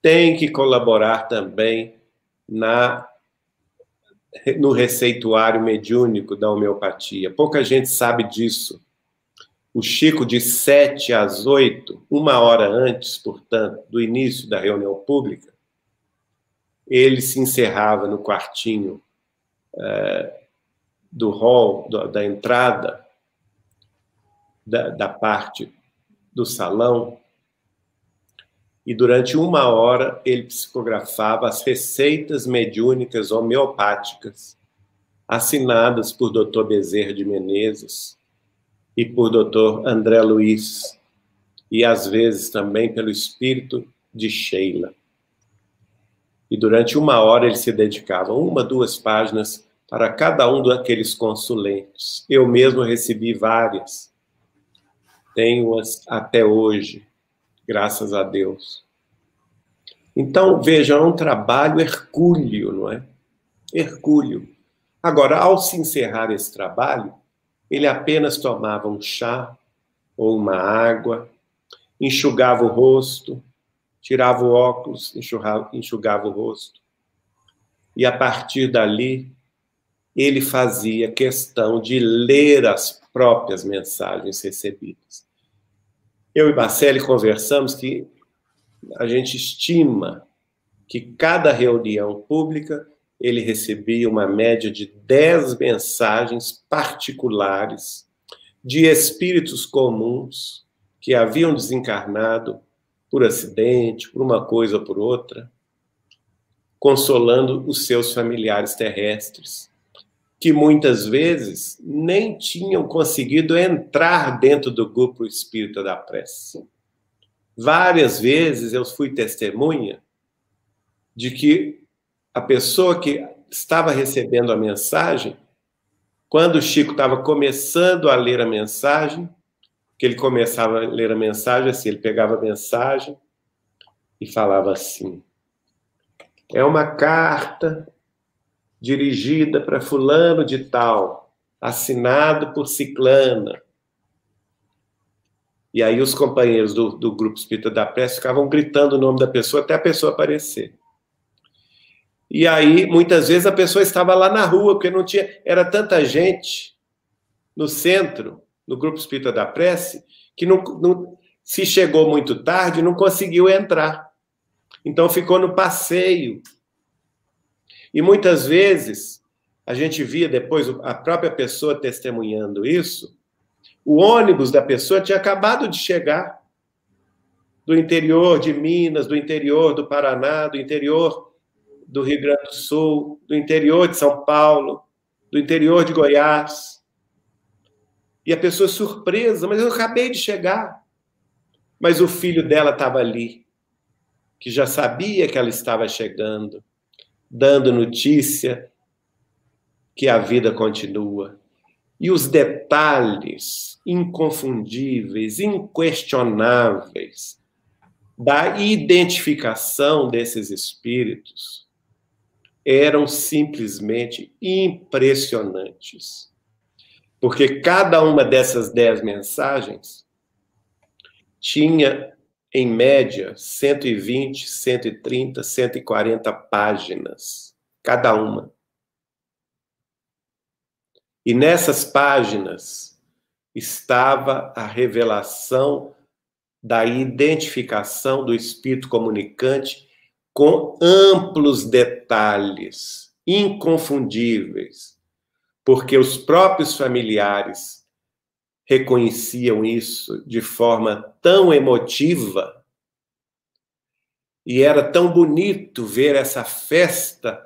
Tem que colaborar também na no receituário mediúnico da homeopatia. Pouca gente sabe disso. O Chico, de 7 às 8, uma hora antes, portanto, do início da reunião pública, ele se encerrava no quartinho é, do hall, do, da entrada, da, da parte do salão, e durante uma hora ele psicografava as receitas mediúnicas homeopáticas assinadas por Dr. Bezerra de Menezes e por Dr. André Luiz, e às vezes também pelo espírito de Sheila. E durante uma hora ele se dedicava, uma, duas páginas, para cada um daqueles consulentes. Eu mesmo recebi várias. Tenho-as até hoje, graças a Deus. Então, veja, é um trabalho hercúleo, não é? Hercúleo. Agora, ao se encerrar esse trabalho, ele apenas tomava um chá ou uma água, enxugava o rosto, tirava o óculos, enxugava, o rosto. E a partir dali, ele fazia questão de ler as próprias mensagens recebidas. Eu e Marcele conversamos que a gente estima que cada reunião pública ele recebia uma média de 10 mensagens particulares de espíritos comuns que haviam desencarnado por acidente, por uma coisa ou por outra, consolando os seus familiares terrestres, que muitas vezes nem tinham conseguido entrar dentro do grupo espírita da prece. Várias vezes eu fui testemunha de que a pessoa que estava recebendo a mensagem, quando o Chico estava começando a ler a mensagem, que ele começava a ler a mensagem assim, ele pegava a mensagem e falava assim: é uma carta dirigida para fulano de tal, assinado por ciclana. E aí os companheiros do, do grupo espírita da prece ficavam gritando o nome da pessoa até a pessoa aparecer. E aí, muitas vezes, a pessoa estava lá na rua, porque não tinha. Era tanta gente no centro no grupo espírita da prece, que não, não, se chegou muito tarde, não conseguiu entrar. Então ficou no passeio. E muitas vezes, a gente via depois a própria pessoa testemunhando isso, o ônibus da pessoa tinha acabado de chegar do interior de Minas, do interior do Paraná, do interior do Rio Grande do Sul, do interior de São Paulo, do interior de Goiás. E a pessoa surpresa, mas eu acabei de chegar. Mas o filho dela estava ali, que já sabia que ela estava chegando, dando notícia que a vida continua. E os detalhes inconfundíveis, inquestionáveis da identificação desses espíritos eram simplesmente impressionantes. Porque cada uma dessas dez mensagens tinha, em média, 120, 130, 140 páginas, cada uma. E nessas páginas estava a revelação da identificação do espírito comunicante com amplos detalhes, inconfundíveis, porque os próprios familiares reconheciam isso de forma tão emotiva. E era tão bonito ver essa festa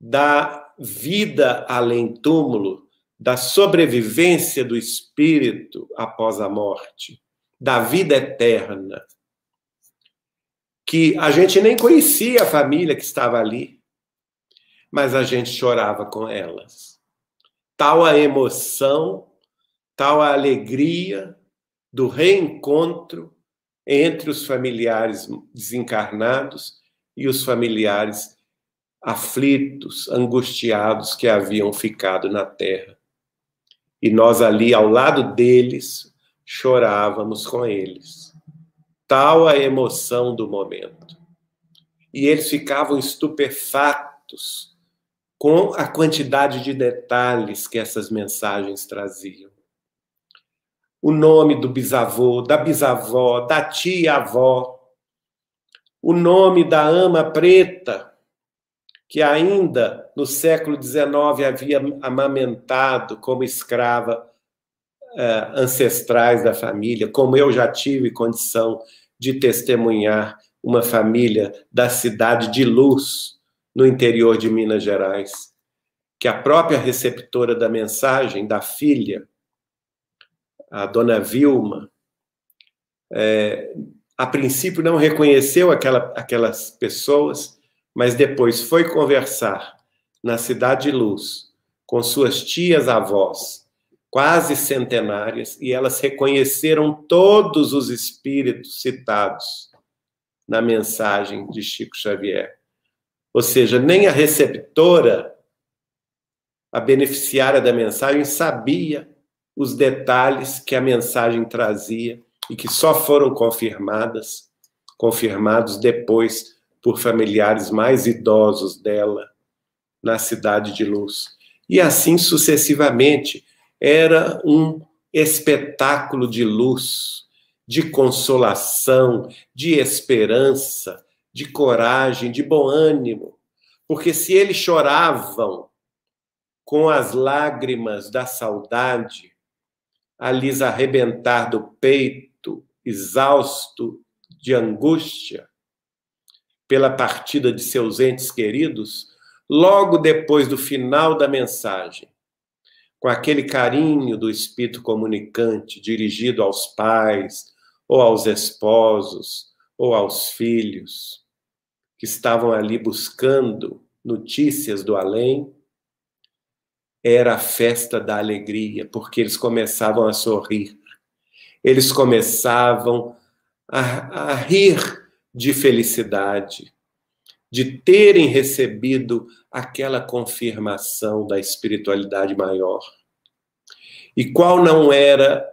da vida além túmulo, da sobrevivência do espírito após a morte, da vida eterna, que a gente nem conhecia a família que estava ali, mas a gente chorava com elas. Tal a emoção, tal a alegria do reencontro entre os familiares desencarnados e os familiares aflitos, angustiados que haviam ficado na terra. E nós ali ao lado deles chorávamos com eles. Tal a emoção do momento. E eles ficavam estupefatos com a quantidade de detalhes que essas mensagens traziam. O nome do bisavô, da bisavó, da tia-avó, o nome da ama preta, que ainda no século XIX havia amamentado como escrava uh, ancestrais da família, como eu já tive condição de testemunhar uma família da cidade de Luz, no interior de Minas Gerais, que a própria receptora da mensagem, da filha, a dona Vilma, é, a princípio não reconheceu aquela, aquelas pessoas mas depois foi conversar na Cidade de Luz com suas tias-avós, quase centenárias, e elas reconheceram todos os espíritos citados na mensagem de Chico Xavier. Ou seja, nem a receptora, a beneficiária da mensagem, sabia os detalhes que a mensagem trazia e que só foram confirmadas, confirmados depois por familiares mais idosos dela na cidade de Luz. E assim sucessivamente. Era um espetáculo de luz, de consolação, de esperança, de coragem, de bom ânimo. Porque se eles choravam com as lágrimas da saudade, a lhes arrebentar do peito, exausto de angústia, pela partida de seus entes queridos, logo depois do final da mensagem, com aquele carinho do espírito comunicante dirigido aos pais, ou aos esposos, ou aos filhos, que estavam ali buscando notícias do além, era a festa da alegria, porque eles começavam a sorrir, eles começavam a, a rir de felicidade, de terem recebido aquela confirmação da espiritualidade maior. E qual não era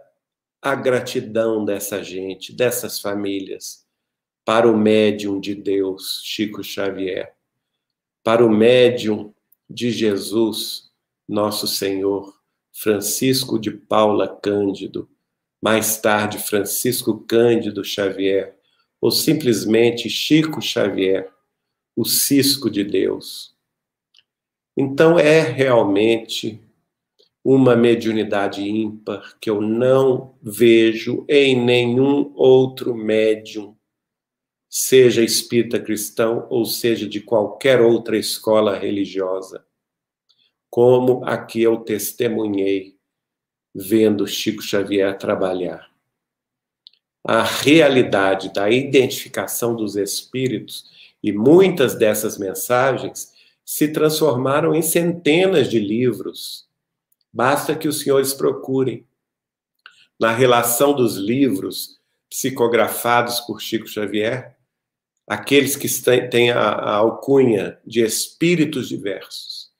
a gratidão dessa gente, dessas famílias, para o médium de Deus, Chico Xavier, para o médium de Jesus, nosso Senhor, Francisco de Paula Cândido, mais tarde Francisco Cândido Xavier, ou simplesmente Chico Xavier, o cisco de Deus. Então é realmente uma mediunidade ímpar que eu não vejo em nenhum outro médium, seja espírita cristão ou seja de qualquer outra escola religiosa, como aqui eu testemunhei vendo Chico Xavier trabalhar a realidade da identificação dos espíritos e muitas dessas mensagens se transformaram em centenas de livros. Basta que os senhores procurem. Na relação dos livros psicografados por Chico Xavier, aqueles que têm a, alcunha de espíritos diversos,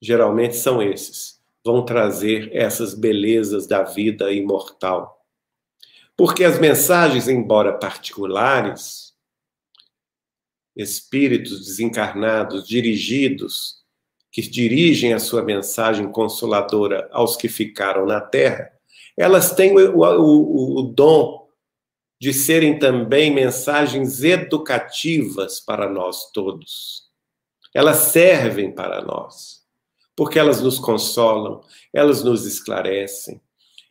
geralmente são esses, vão trazer essas belezas da vida imortal porque as mensagens, embora particulares, espíritos desencarnados, dirigidos, que dirigem a sua mensagem consoladora aos que ficaram na Terra, elas têm o, o, o dom de serem também mensagens educativas para nós todos. Elas servem para nós, porque elas nos consolam, elas nos esclarecem,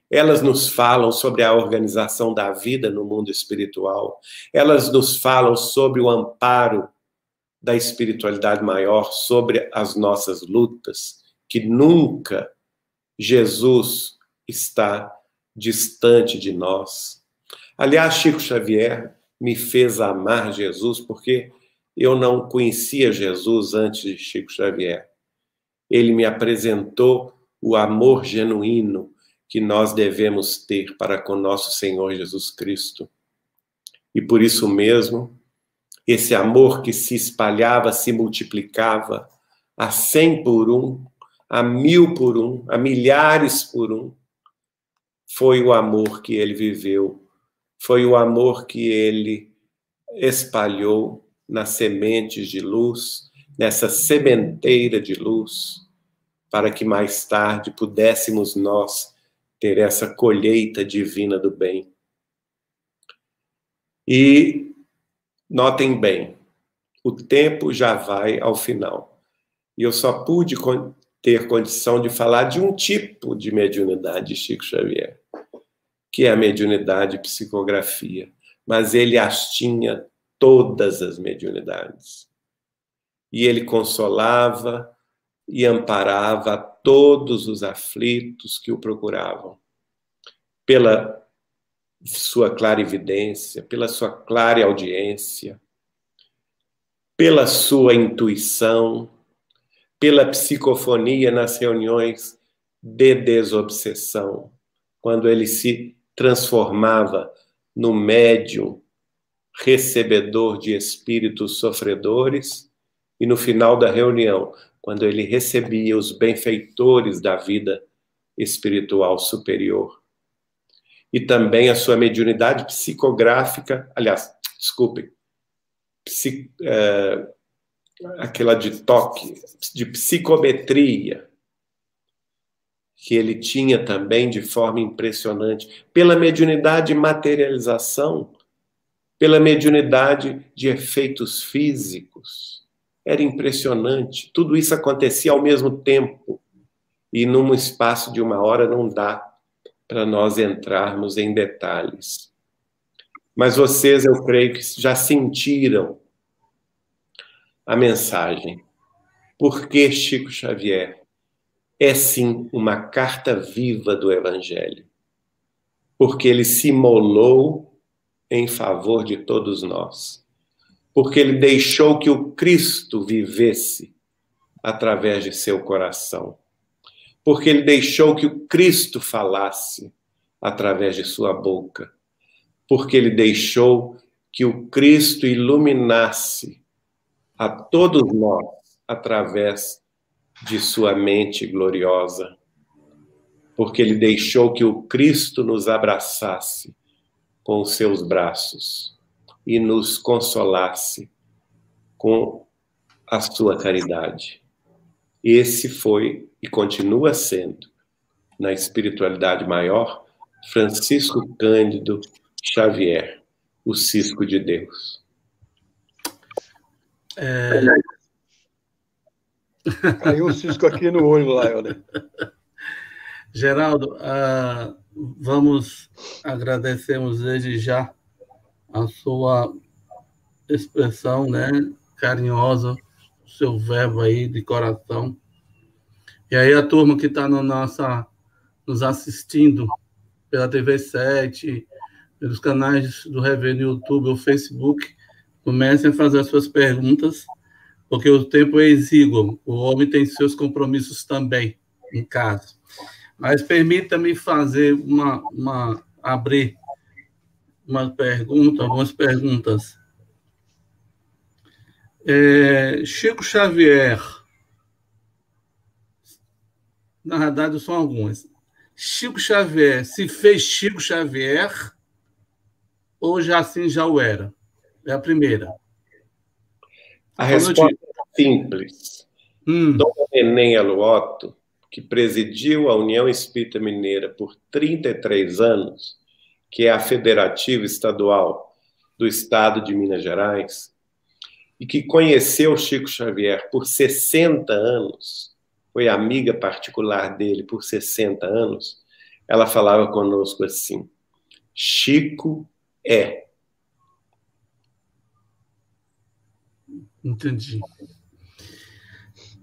elas nos falam sobre a organização da vida no mundo espiritual. Elas nos falam sobre o amparo da espiritualidade maior sobre as nossas lutas, que nunca Jesus está distante de nós. Aliás, Chico Xavier me fez amar Jesus porque eu não conhecia Jesus antes de Chico Xavier. Ele me apresentou o amor genuíno que nós devemos ter para com nosso Senhor Jesus Cristo. E por isso mesmo, esse amor que se espalhava, se multiplicava a cem por um, a mil por um, a milhares por um, foi o amor que ele viveu, foi o amor que ele espalhou nas sementes de luz, nessa sementeira de luz, para que mais tarde pudéssemos nós ter essa colheita divina do bem. E notem bem, o tempo já vai ao final. E eu só pude ter condição de falar de um tipo de mediunidade de Chico Xavier, que é a mediunidade psicografia. Mas ele as tinha todas as mediunidades. E ele consolava e amparava todos os aflitos que o procuravam. Pela sua clarividência, pela sua clara audiência, pela sua intuição, pela psicofonia nas reuniões de desobsessão, quando ele se transformava no médium recebedor de espíritos sofredores e no final da reunião, quando ele recebia os benfeitores da vida espiritual superior. E também a sua mediunidade psicográfica, aliás, desculpe, psic, é, aquela de toque, de psicometria, que ele tinha também de forma impressionante, pela mediunidade materialização, pela mediunidade de efeitos físicos. Era impressionante. Tudo isso acontecia ao mesmo tempo. E num espaço de uma hora não dá para nós entrarmos em detalhes. Mas vocês, eu creio que já sentiram a mensagem. Por que Chico Xavier é sim uma carta viva do Evangelho? Porque ele se molou em favor de todos nós. Porque ele deixou que o Cristo vivesse através de seu coração. Porque ele deixou que o Cristo falasse através de sua boca. Porque ele deixou que o Cristo iluminasse a todos nós através de sua mente gloriosa, porque ele deixou que o Cristo nos abraçasse com os seus braços e nos consolasse com a sua caridade. Esse foi e continua sendo, na espiritualidade maior, Francisco Cândido Xavier, o Cisco de Deus. É... Caiu um cisco aqui no olho lá, Helder. Geraldo, uh, vamos agradecemos desde já a sua expressão, né, carinhosa, o seu verbo aí de coração. E aí a turma que está no nossa, nos assistindo pela TV 7, pelos canais do Rever no YouTube ou Facebook, Comecem a fazer as suas perguntas, porque o tempo é exíguo. O homem tem seus compromissos também em casa. Mas permita-me fazer uma, uma abrir uma pergunta, algumas perguntas. É, Chico Xavier. Na verdade, são algumas. Chico Xavier se fez Chico Xavier ou já assim já o era? É a primeira. A resposta é simples. Hum. Dona Neném Aluoto, que presidiu a União Espírita Mineira por 33 anos, que é a federativa estadual do estado de Minas Gerais, e que conheceu Chico Xavier por 60 anos, foi amiga particular dele por 60 anos, ela falava conosco assim: Chico é Entendi.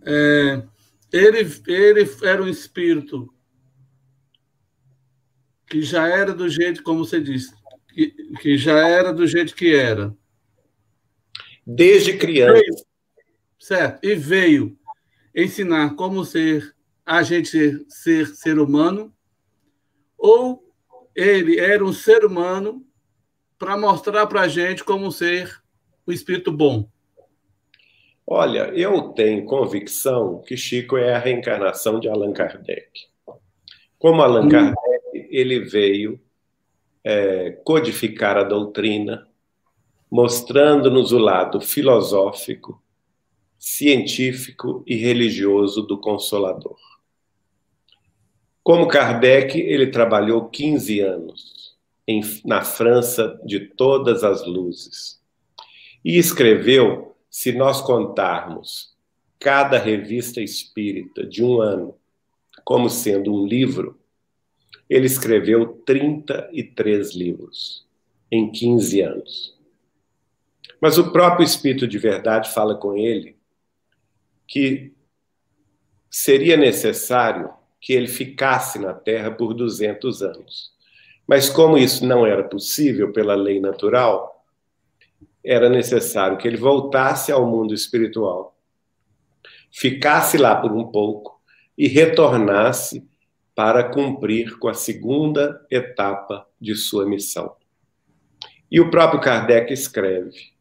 É, ele, ele era um espírito que já era do jeito, como você disse, que, que já era do jeito que era. Desde criança. Veio, certo. E veio ensinar como ser a gente ser, ser ser humano, ou ele era um ser humano para mostrar para a gente como ser o espírito bom? Olha, eu tenho convicção que Chico é a reencarnação de Allan Kardec. Como Allan hum. Kardec, ele veio é, codificar a doutrina, mostrando-nos o lado filosófico, científico e religioso do Consolador. Como Kardec, ele trabalhou 15 anos em, na França de todas as luzes e escreveu, se nós contarmos cada revista espírita de um ano como sendo um livro, ele escreveu 33 livros em 15 anos. Mas o próprio Espírito de Verdade fala com ele que seria necessário que ele ficasse na Terra por 200 anos. Mas como isso não era possível pela lei natural, era necessário que ele voltasse ao mundo espiritual, ficasse lá por um pouco e retornasse para cumprir com a segunda etapa de sua missão. E o próprio Kardec escreve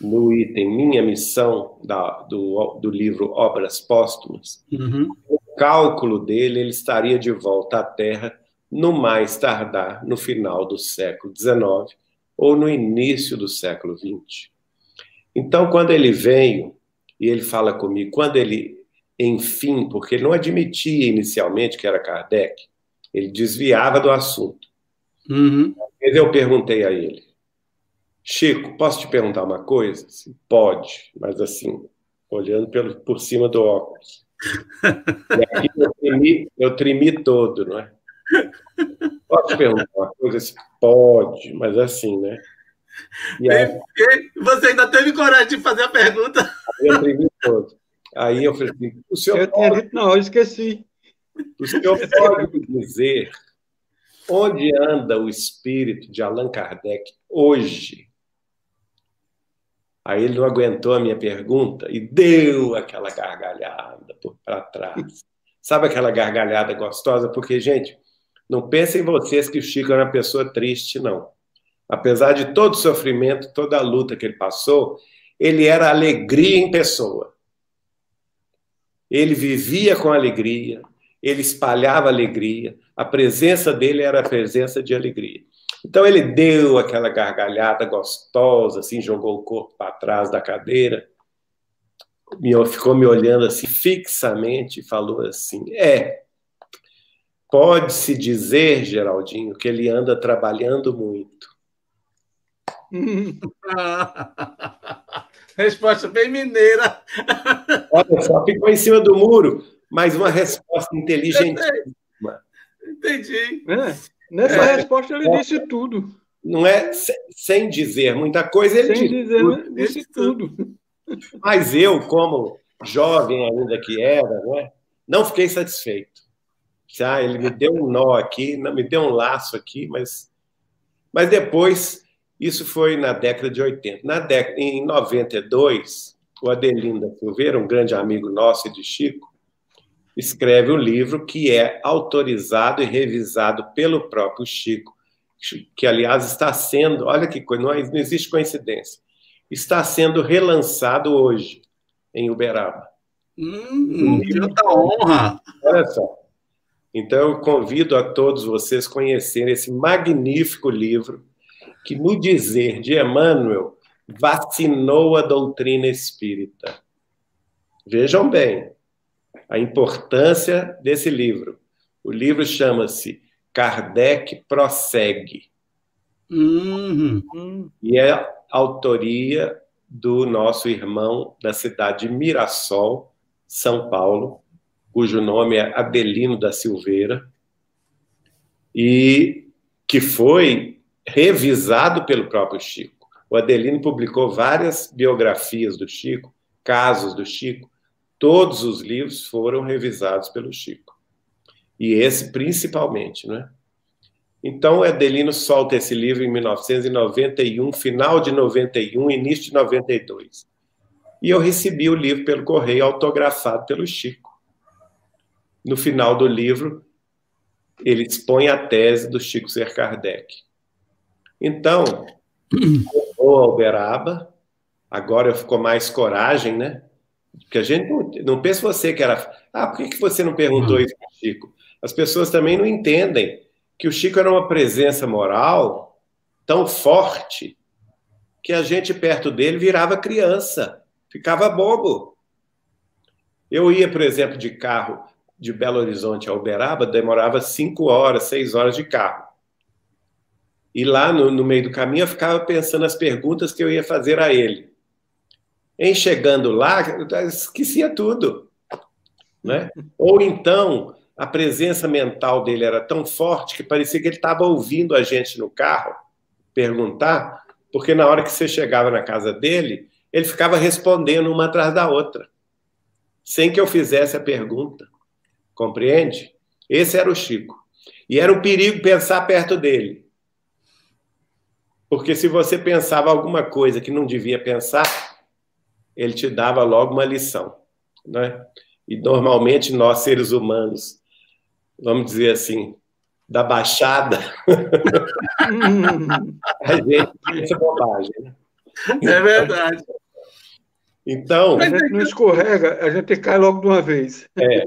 no item Minha Missão, da, do, do livro Obras Póstumas, uhum cálculo dele, ele estaria de volta à Terra no mais tardar no final do século XIX ou no início do século XX. Então, quando ele veio e ele fala comigo, quando ele, enfim, porque ele não admitia inicialmente que era Kardec, ele desviava do assunto. Uhum. Eu perguntei a ele, Chico, posso te perguntar uma coisa? Pode, mas assim, olhando pelo, por cima do óculos. E aqui eu tremi, eu tremi todo, não é? Pode perguntar uma coisa? Assim, pode, mas assim, né? E aí, Você ainda teve coragem de fazer a pergunta? Eu tremi todo. Aí eu falei assim, o senhor eu pode... Dito, não, eu esqueci. O senhor pode dizer onde anda o espírito de Allan Kardec hoje? Aí ele não aguentou a minha pergunta e deu aquela gargalhada para trás. Sabe aquela gargalhada gostosa? Porque, gente, não pensem vocês que o Chico era uma pessoa triste, não. Apesar de todo o sofrimento, toda a luta que ele passou, ele era alegria em pessoa. Ele vivia com alegria, ele espalhava alegria, a presença dele era a presença de alegria. Então ele deu aquela gargalhada gostosa, assim, jogou o corpo para trás da cadeira, ficou me olhando assim fixamente e falou assim: É, pode-se dizer, Geraldinho, que ele anda trabalhando muito. resposta bem mineira. Olha só, ficou em cima do muro, mas uma resposta inteligente. Entendi. É. Nessa é, resposta ele disse tudo. Não é sem dizer muita coisa, ele sem disse, dizer, tudo, disse tudo. Mas eu, como jovem ainda que era, né, não fiquei satisfeito. Ah, ele me deu um nó aqui, me deu um laço aqui, mas, mas depois, isso foi na década de 80. Na década, em 92, o Adelinda Silveira, um grande amigo nosso e de Chico, escreve um livro que é autorizado e revisado pelo próprio Chico, que, aliás, está sendo, olha que coisa, não, não existe coincidência, está sendo relançado hoje em Uberaba. Hum, muita honra! Olha só. Então, eu convido a todos vocês a conhecerem esse magnífico livro que, no dizer de Emmanuel, vacinou a doutrina espírita. Vejam bem, a importância desse livro. O livro chama-se Kardec Prossegue. Uhum. E é autoria do nosso irmão da cidade de Mirassol, São Paulo, cujo nome é Adelino da Silveira, e que foi revisado pelo próprio Chico. O Adelino publicou várias biografias do Chico, casos do Chico. Todos os livros foram revisados pelo Chico. E esse principalmente, né? Então, o Adelino solta esse livro em 1991, final de 91, início de 92. E eu recebi o livro pelo correio, autografado pelo Chico. No final do livro, ele expõe a tese do Chico Ser Kardec. Então, vou ao Uberaba, agora eu ficou mais coragem, né? Porque a gente não, não pensa você que era. Ah, por que, que você não perguntou isso para Chico? As pessoas também não entendem que o Chico era uma presença moral tão forte que a gente perto dele virava criança, ficava bobo. Eu ia, por exemplo, de carro de Belo Horizonte a Uberaba, demorava cinco horas, seis horas de carro. E lá no, no meio do caminho eu ficava pensando as perguntas que eu ia fazer a ele. Em chegando lá, eu esquecia tudo. Né? Ou então, a presença mental dele era tão forte que parecia que ele estava ouvindo a gente no carro perguntar, porque na hora que você chegava na casa dele, ele ficava respondendo uma atrás da outra, sem que eu fizesse a pergunta. Compreende? Esse era o Chico. E era um perigo pensar perto dele. Porque se você pensava alguma coisa que não devia pensar, ele te dava logo uma lição. Né? E normalmente nós, seres humanos, vamos dizer assim, da Baixada, a gente pensa bobagem. Né? É verdade. Então. A gente não escorrega, a gente cai logo de uma vez. É.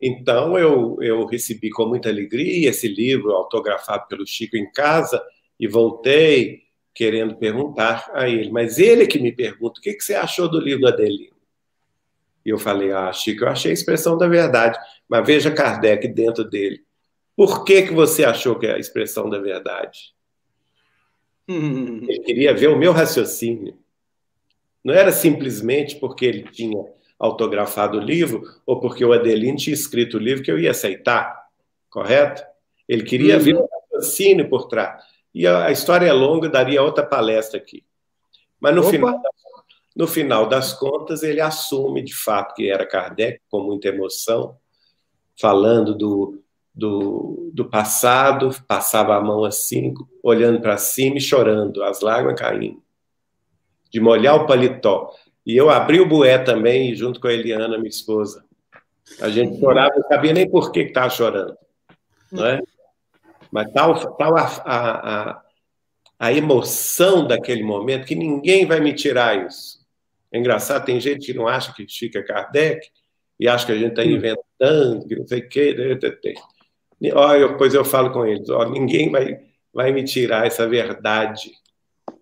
Então, eu, eu recebi com muita alegria esse livro autografado pelo Chico em casa e voltei querendo perguntar a ele. Mas ele que me pergunta: o que, que você achou do livro Adelino? E eu falei: ah, Chico, eu achei a expressão da verdade. Mas veja Kardec dentro dele. Por que, que você achou que é a expressão da verdade? Hum. Ele queria ver o meu raciocínio. Não era simplesmente porque ele tinha autografado o livro ou porque o Adelino tinha escrito o livro que eu ia aceitar, correto? Ele queria uhum. ver o raciocínio por trás. E a, história é longa, daria outra palestra aqui. Mas no final, no final das contas, ele assume de fato que era Kardec, com muita emoção, falando do, do, do passado, passava a mão assim, olhando para cima e chorando, as lágrimas caindo, de molhar o paletó. E eu abri o bué também, junto com a Eliana, minha esposa. A gente chorava, não sabia nem por que estava chorando. Não é? Mas tal, tal a, a, a, a emoção daquele momento que ninguém vai me tirar isso. É engraçado, tem gente que não acha que Chico é Kardec, e acha que a gente está inventando, que não sei o quê. Olha, pois eu falo com eles, ó, ninguém vai, vai me tirar essa verdade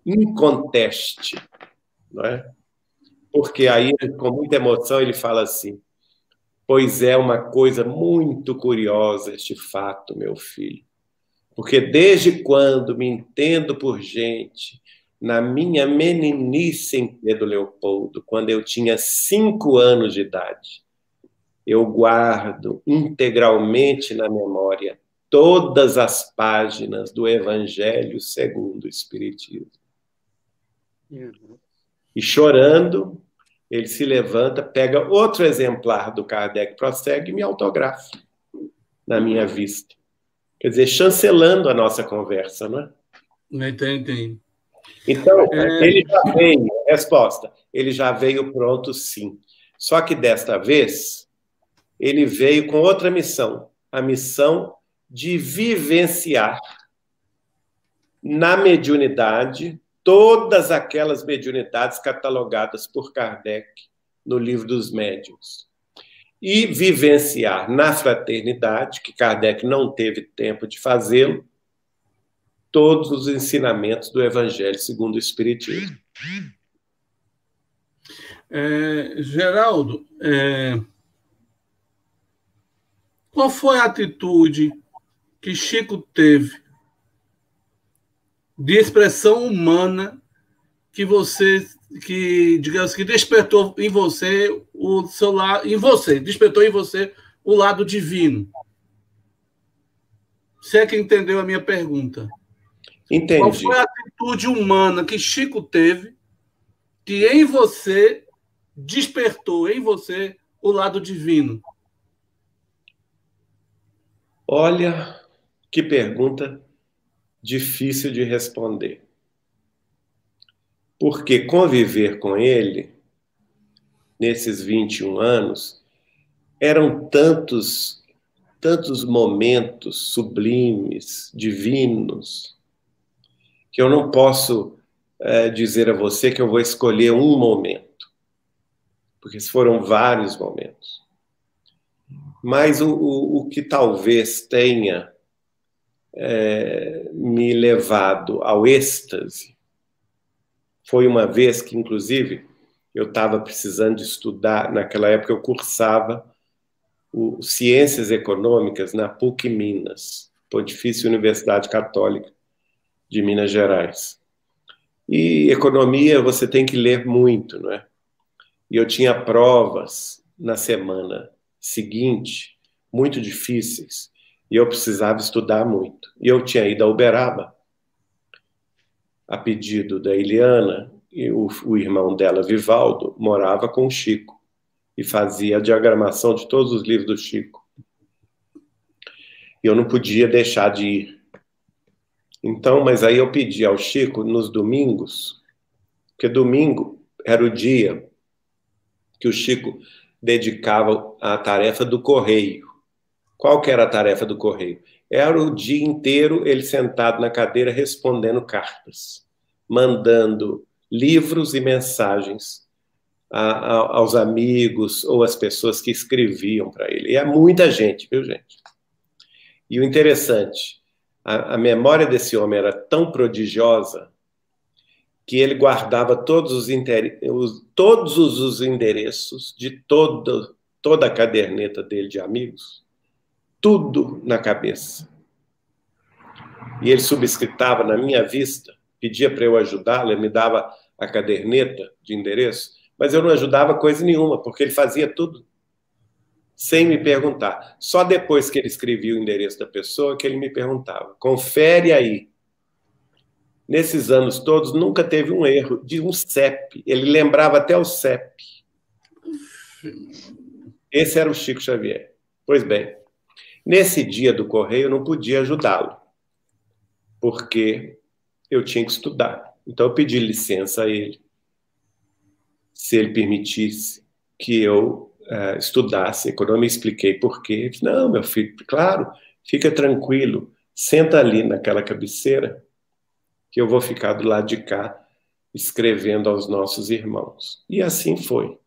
inconteste, não é? Porque aí, com muita emoção, ele fala assim: Pois é uma coisa muito curiosa este fato, meu filho. Porque desde quando me entendo por gente, na minha meninice em Pedro Leopoldo, quando eu tinha cinco anos de idade, eu guardo integralmente na memória todas as páginas do Evangelho segundo o Espiritismo. Uhum. E chorando, ele se levanta, pega outro exemplar do Kardec, prossegue e me autografa na minha vista. Quer dizer, chancelando a nossa conversa, não é? Entendi. Então, é... ele já veio, resposta, ele já veio pronto, sim. Só que desta vez, ele veio com outra missão, a missão de vivenciar na mediunidade todas aquelas mediunidades catalogadas por Kardec no livro dos médiuns. E vivenciar na fraternidade, que Kardec não teve tempo de fazê-lo, todos os ensinamentos do Evangelho segundo o Espiritismo. É, Geraldo, é, qual foi a atitude que Chico teve de expressão humana que você que digamos que despertou em você o seu lado em você despertou em você o lado divino. Você é que entendeu a minha pergunta. Entendi. Qual foi a atitude humana que Chico teve que em você despertou em você o lado divino? Olha, que pergunta difícil de responder. Porque conviver com ele, nesses 21 anos, eram tantos, tantos momentos sublimes, divinos, que eu não posso é, dizer a você que eu vou escolher um momento, porque foram vários momentos. Mas o, o, o que talvez tenha é, me levado ao êxtase foi uma vez que, inclusive, eu estava precisando estudar, naquela época eu cursava o Ciências Econômicas na PUC Minas, Pontifícia Universidade Católica de Minas Gerais. E economia você tem que ler muito, não é? E eu tinha provas na semana seguinte, muito difíceis, e eu precisava estudar muito. E eu tinha ido a Uberaba a pedido da Eliana, o, o irmão dela, Vivaldo, morava com o Chico e fazia a diagramação de todos os livros do Chico. E eu não podia deixar de ir. Então, mas aí eu pedi ao Chico nos domingos, porque domingo era o dia que o Chico dedicava à tarefa do correio. Qual que era a tarefa do correio? Era o dia inteiro ele sentado na cadeira respondendo cartas, mandando livros e mensagens a, a, aos amigos ou às pessoas que escreviam para ele. E é muita gente, viu, gente? E o interessante, a, a memória desse homem era tão prodigiosa que ele guardava todos os, os, todos os endereços de todo, toda a caderneta dele de amigos tudo na cabeça. E ele subscritava na minha vista, pedia para eu ajudá-lo, ele me dava a caderneta de endereço, mas eu não ajudava coisa nenhuma, porque ele fazia tudo sem me perguntar. Só depois que ele escrevia o endereço da pessoa que ele me perguntava: confere aí. Nesses anos todos, nunca teve um erro de um CEP. Ele lembrava até o CEP. Esse era o Chico Xavier. Pois bem, Nesse dia do correio, eu não podia ajudá-lo, porque eu tinha que estudar. Então, eu pedi licença a ele, se ele permitisse que eu uh, estudasse. Me expliquei por quê, ele disse: Não, meu filho, claro, fica tranquilo, senta ali naquela cabeceira, que eu vou ficar do lado de cá escrevendo aos nossos irmãos. E assim foi.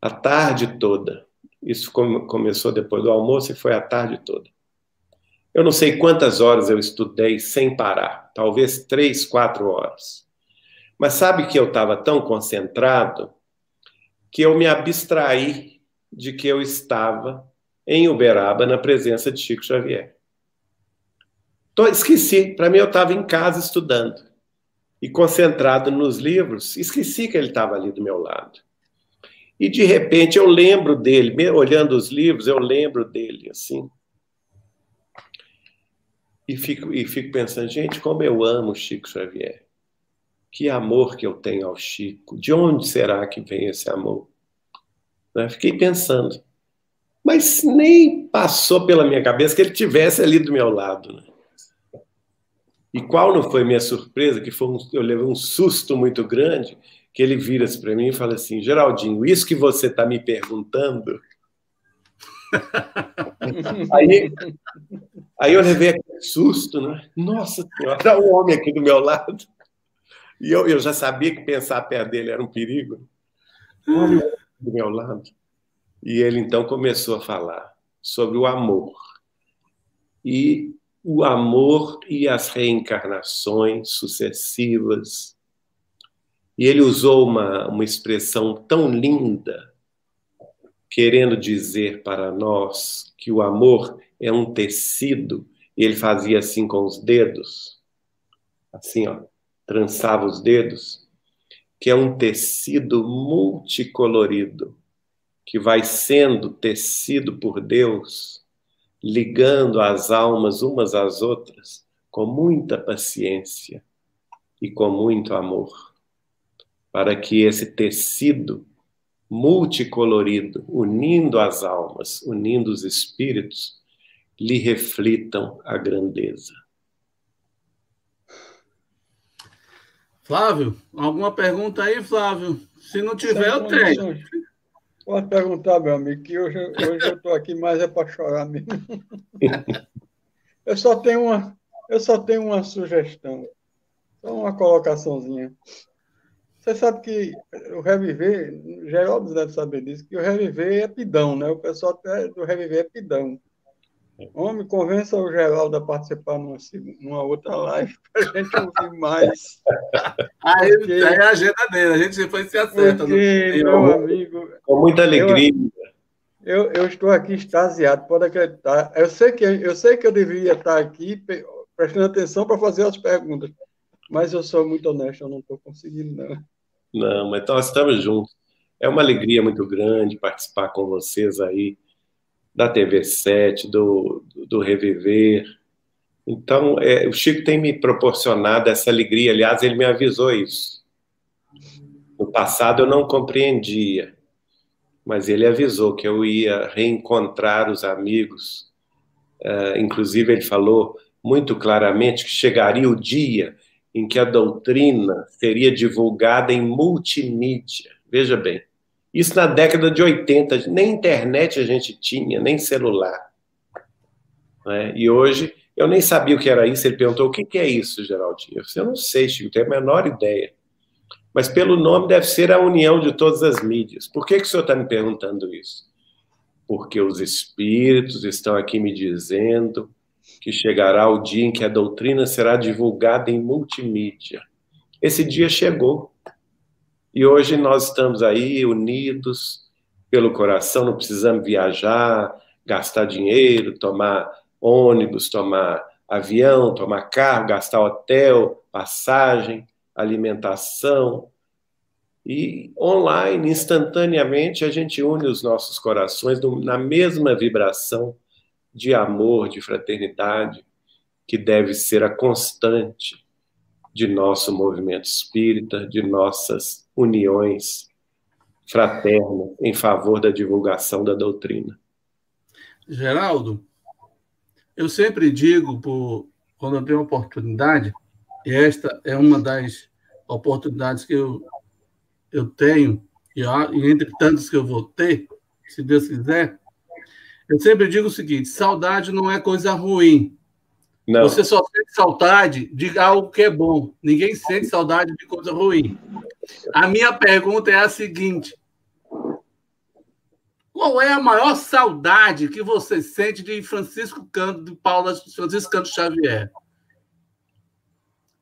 A tarde toda, isso começou depois do almoço e foi a tarde toda. Eu não sei quantas horas eu estudei sem parar, talvez três, quatro horas. Mas sabe que eu estava tão concentrado que eu me abstraí de que eu estava em Uberaba na presença de Chico Xavier. Então, esqueci, para mim eu estava em casa estudando e concentrado nos livros, esqueci que ele estava ali do meu lado. E de repente eu lembro dele, olhando os livros, eu lembro dele assim. E fico, e fico pensando, gente, como eu amo Chico Xavier. Que amor que eu tenho ao Chico. De onde será que vem esse amor? Né? Fiquei pensando. Mas nem passou pela minha cabeça que ele tivesse ali do meu lado. Né? E qual não foi minha surpresa? Que foi um, eu levei um susto muito grande que ele vira-se para mim e fala assim: Geraldinho, isso que você está me perguntando. Aí, aí eu levei aquele susto, né? Nossa Senhora, um homem aqui do meu lado. E eu, eu já sabia que pensar perto dele era um perigo. Um homem do meu lado. E ele então começou a falar sobre o amor. E o amor e as reencarnações sucessivas e ele usou uma, uma expressão tão linda, querendo dizer para nós que o amor é um tecido, e ele fazia assim com os dedos, assim, ó, trançava os dedos, que é um tecido multicolorido, que vai sendo tecido por Deus, ligando as almas umas às outras, com muita paciência e com muito amor, para que esse tecido multicolorido, unindo as almas, unindo os espíritos, lhe reflitam a grandeza. Flávio, alguma pergunta aí, Flávio? Se não tiver, eu tenho. Pode perguntar, meu amigo, que hoje, hoje eu estou aqui mais é para chorar mesmo. Eu só tenho uma, eu só tenho uma sugestão, só uma colocaçãozinha. Você sabe que o Reviver, Geraldo deve saber disso, que o Reviver é pidão, né? O pessoal do Reviver é pidão. Homem, convença o Geraldo a participar numa, numa outra live para a gente ouvir mais. Aí, porque, é a agenda dele, a gente depois se acerta. Porque, meu amigo. Com muita alegria. Eu, eu, eu, estou aqui extasiado, pode acreditar. Eu sei que eu, sei que eu deveria estar aqui prestando atenção para fazer as perguntas, mas eu sou muito honesto, eu não estou conseguindo, não. Não, mas nós estamos juntos. É uma alegria muito grande participar com vocês aí da TV7, do, do Reviver. Então, é, o Chico tem me proporcionado essa alegria. Aliás, ele me avisou isso. No passado eu não compreendia, mas ele avisou que eu ia reencontrar os amigos. Uh, inclusive, ele falou muito claramente que chegaria o dia em que a doutrina seria divulgada em multimídia. Veja bem, isso na década de 80, nem internet a gente tinha, nem celular. Né? E hoje, eu nem sabia o que era isso. Ele perguntou: o que é isso, Geraldinho? Eu disse: eu não sei, Chico, tenho a menor ideia. Mas pelo nome deve ser a união de todas as mídias. Por que, que o senhor está me perguntando isso? Porque os espíritos estão aqui me dizendo que chegará o dia em que a doutrina será divulgada em multimídia. Esse dia chegou. E hoje nós estamos aí unidos pelo coração, não precisamos viajar, gastar dinheiro, tomar ônibus, tomar avião, tomar carro, gastar hotel, passagem, alimentação. E online, instantaneamente, a gente une os nossos corações na mesma vibração de amor, de fraternidade, que deve ser a constante de nosso movimento espírita, de nossas uniões fraternas em favor da divulgação da doutrina. Geraldo, eu sempre digo, por, quando eu tenho oportunidade, e esta é uma das oportunidades que eu, eu tenho, e, entre tantas que eu vou ter, se Deus quiser, eu sempre digo o seguinte: saudade não é coisa ruim. Não. Você só sente saudade de algo que é bom. Ninguém sente saudade de coisa ruim. A minha pergunta é a seguinte: qual é a maior saudade que você sente de Francisco Canto, de Paulo Francisco Canto Xavier?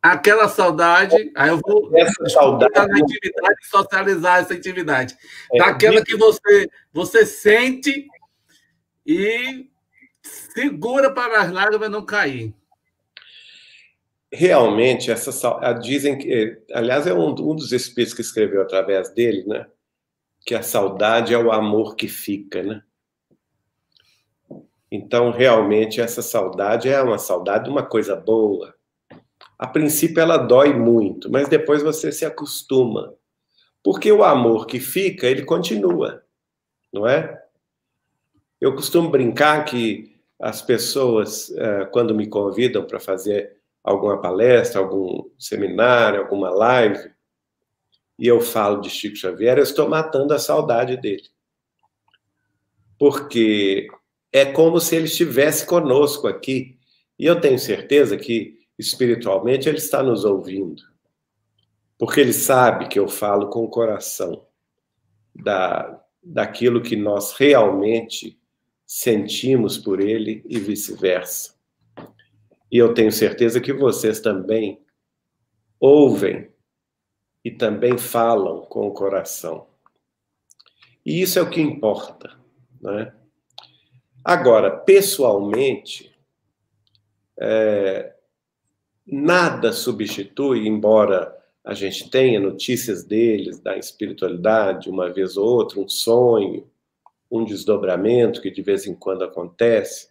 Aquela saudade, aí eu vou essa saudade na intimidade socializar essa intimidade. É, daquela que você você sente e segura para as lágrimas não cair. Realmente, essa dizem que, aliás, é um, um dos espíritos que escreveu através dele, né? Que a saudade é o amor que fica, né? Então, realmente, essa saudade é uma saudade de uma coisa boa. A princípio, ela dói muito, mas depois você se acostuma. Porque o amor que fica, ele continua, não é? Eu costumo brincar que as pessoas, eh, quando me convidam para fazer alguma palestra, algum seminário, alguma live, e eu falo de Chico Xavier, eu estou matando a saudade dele. Porque é como se ele estivesse conosco aqui. E eu tenho certeza que, espiritualmente, ele está nos ouvindo. Porque ele sabe que eu falo com o coração da, daquilo que nós realmente sentimos por ele e vice-versa. E eu tenho certeza que vocês também ouvem e também falam com o coração. E isso é o que importa, né? Agora, pessoalmente, é, nada substitui, embora a gente tenha notícias deles, da espiritualidade, uma vez ou outra, um sonho, um desdobramento que de vez em quando acontece,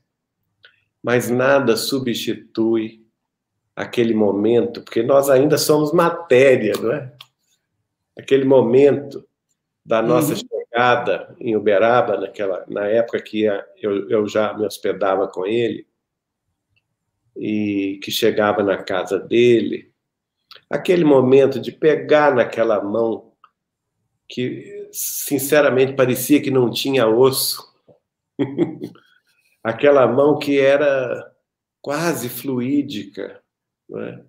mas nada substitui aquele momento, porque nós ainda somos matéria, não é? Aquele momento da nossa uhum. chegada em Uberaba, naquela, na época que eu, eu já me hospedava com ele, e que chegava na casa dele, aquele momento de pegar naquela mão que, sinceramente, parecia que não tinha osso, aquela mão que era quase fluídica, é?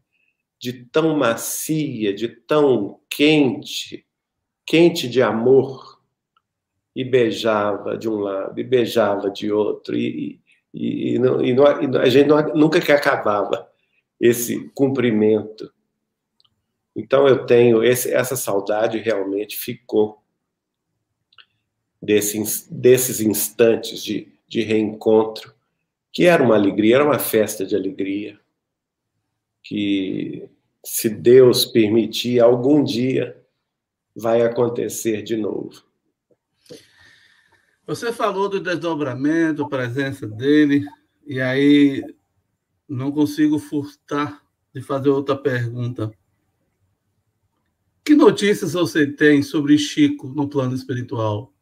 de tão macia, de tão quente, quente de amor, e beijava de um lado, e beijava de outro, e, e, e, não, e, não, a gente não, nunca que acabava esse cumprimento. Então eu tenho esse, essa saudade realmente ficou desse, desses instantes de, de reencontro, que era uma alegria, era uma festa de alegria, que se Deus permitir, algum dia vai acontecer de novo. Você falou do desdobramento, presença dele, e aí não consigo furtar de fazer outra pergunta. Que notícias você tem sobre Chico no plano espiritual,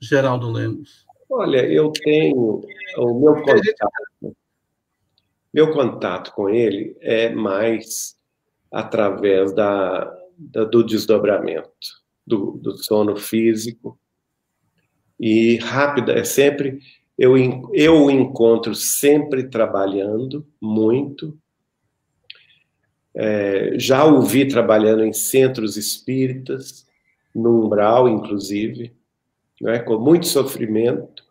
Geraldo Lemos? Olha, eu tenho o meu contato, meu contato com ele é mais através da, da do desdobramento, do, do sono físico e rápida, é sempre eu eu o encontro sempre trabalhando muito. É, já o vi trabalhando em centros espíritas, no umbral, inclusive, né, com muito sofrimento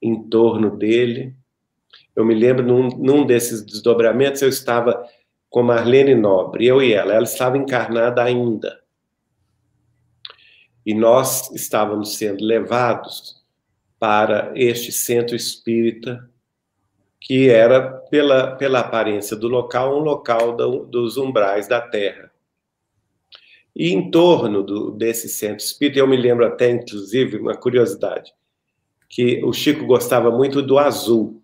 em torno dele. Eu me lembro num, num desses desdobramentos, eu estava com Marlene Nobre, eu e ela, ela estava encarnada ainda e nós estávamos sendo levados para este centro espírita, que era, pela, pela aparência do local, um local do, dos umbrais da Terra. E em torno do, desse centro espírita, eu me lembro até, inclusive, uma curiosidade, que o Chico gostava muito do azul.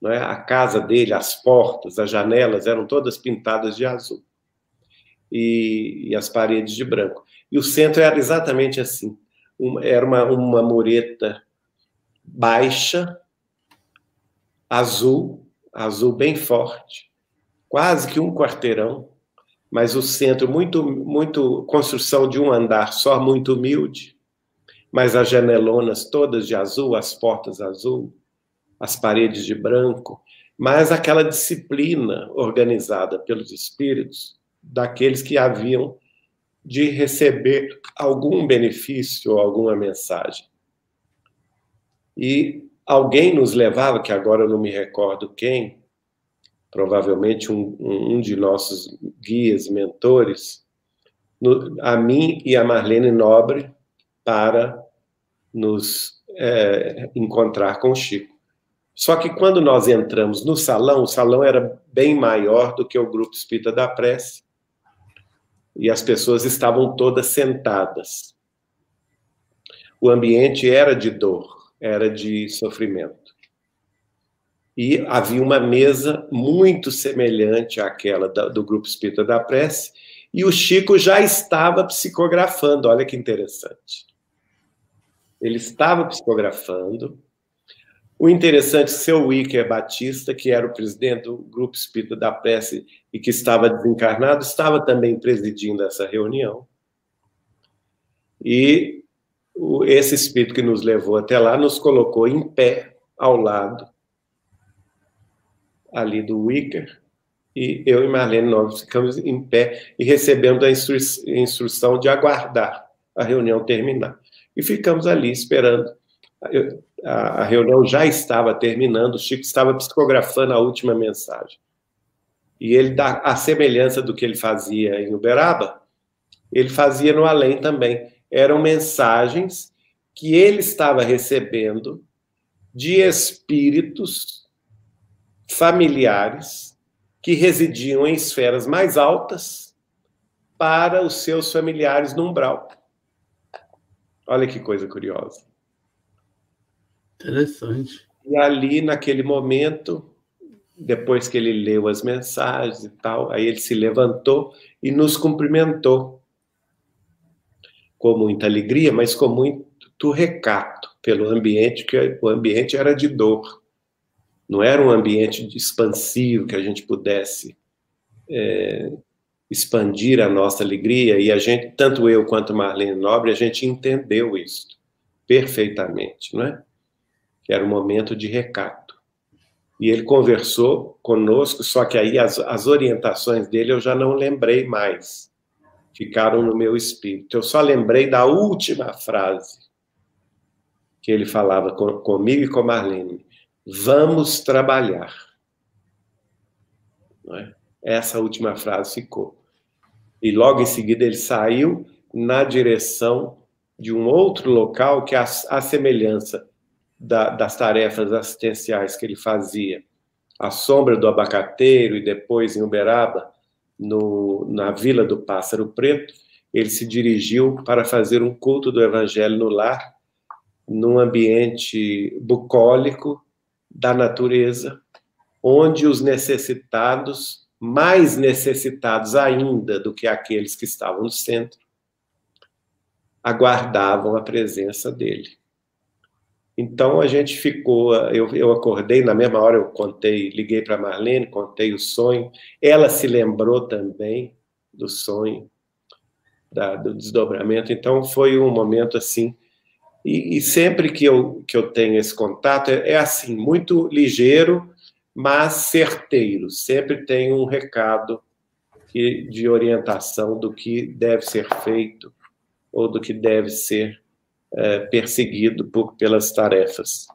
Não é? A casa dele, as portas, as janelas eram todas pintadas de azul. E, e as paredes de branco. E o centro era exatamente assim. Uma, era uma, uma mureta baixa, azul, azul bem forte, quase que um quarteirão, mas o centro muito, muito construção de um andar só, muito humilde, mas as janelonas todas de azul, as portas azul, as paredes de branco, mas aquela disciplina organizada pelos espíritos daqueles que haviam de receber algum benefício ou alguma mensagem. E alguém nos levava, que agora eu não me recordo quem, provavelmente um, um de nossos guias, mentores, no, a mim e a Marlene Nobre para nos é, encontrar com o Chico. Só que quando nós entramos no salão, o salão era bem maior do que o grupo espírita da prece, e as pessoas estavam todas sentadas. O ambiente era de dor, era de sofrimento. E havia uma mesa muito semelhante àquela do Grupo Espírita da Prece, e o Chico já estava psicografando, olha que interessante. Ele estava psicografando, o interessante, seu Wicker Batista, que era o presidente do Grupo Espírita da Prece e que estava desencarnado, estava também presidindo essa reunião. E esse espírito que nos levou até lá nos colocou em pé ao lado ali do Wicker, e eu e Marlene nós ficamos em pé e recebemos a instru instrução de aguardar a reunião terminar. E ficamos ali esperando. Eu, a, reunião já estava terminando, o Chico estava psicografando a última mensagem. E ele, dá a semelhança do que ele fazia em Uberaba, ele fazia no além também. Eram mensagens que ele estava recebendo de espíritos familiares que residiam em esferas mais altas para os seus familiares no umbral. Olha que coisa curiosa. Interessante. E ali, naquele momento, depois que ele leu as mensagens e tal, aí ele se levantou e nos cumprimentou com muita alegria, mas com muito recato pelo ambiente, que o ambiente era de dor. Não era um ambiente expansivo que a gente pudesse é, expandir a nossa alegria e a gente, tanto eu quanto Marlene Nobre, a gente entendeu isso perfeitamente, não é? Que era um momento de recato. E ele conversou conosco, só que aí as, as orientações dele eu já não lembrei mais. Ficaram no meu espírito. Eu só lembrei da última frase que ele falava com, comigo e com Marlene. Vamos trabalhar. É? Essa última frase ficou. E logo em seguida ele saiu na direção de um outro local que a, a semelhança da, das tarefas assistenciais que ele fazia, a sombra do abacateiro e depois em Uberaba, no, na Vila do Pássaro Preto, ele se dirigiu para fazer um culto do Evangelho no lar, num ambiente bucólico da natureza, onde os necessitados, mais necessitados ainda do que aqueles que estavam no centro, aguardavam a presença dele. Então a gente ficou, eu, eu acordei, na mesma hora eu contei, liguei para Marlene, contei o sonho, ela se lembrou também do sonho, da, do desdobramento, então foi um momento assim, e, e, sempre que eu, que eu tenho esse contato, é, é assim, muito ligeiro, mas certeiro, sempre tem um recado que, de orientação do que deve ser feito, ou do que deve ser é, perseguido por, pelas tarefas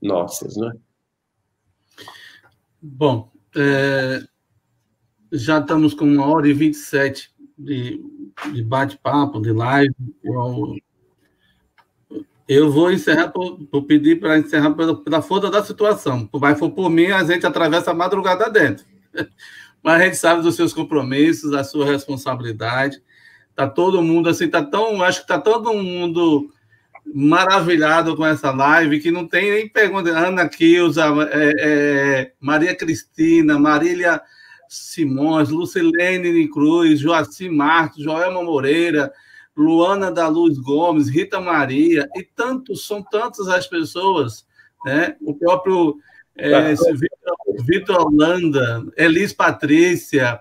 nossas, não é? Bom, é, já estamos com uma hora e vinte e sete de, de bate-papo, de live. Eu, eu vou encerrar, por, por pedir para encerrar pela, pela força da situação. Mas for por mim, a gente atravessa a madrugada dentro. Mas a gente sabe dos seus compromissos, da sua responsabilidade. Tá todo mundo assim, tá tão, acho que tá todo mundo maravilhado com essa live que não tem nem pergunta. Ana Kilza, é, é, Maria Cristina, Marília Simões, Lucilene Cruz, Joacim Marques, Joelma Moreira, Luana da Luz Gomes, Rita Maria, e tantos, são tantas as pessoas, né? O próprio é, Vitor, Vitor Holanda, Elis Patrícia,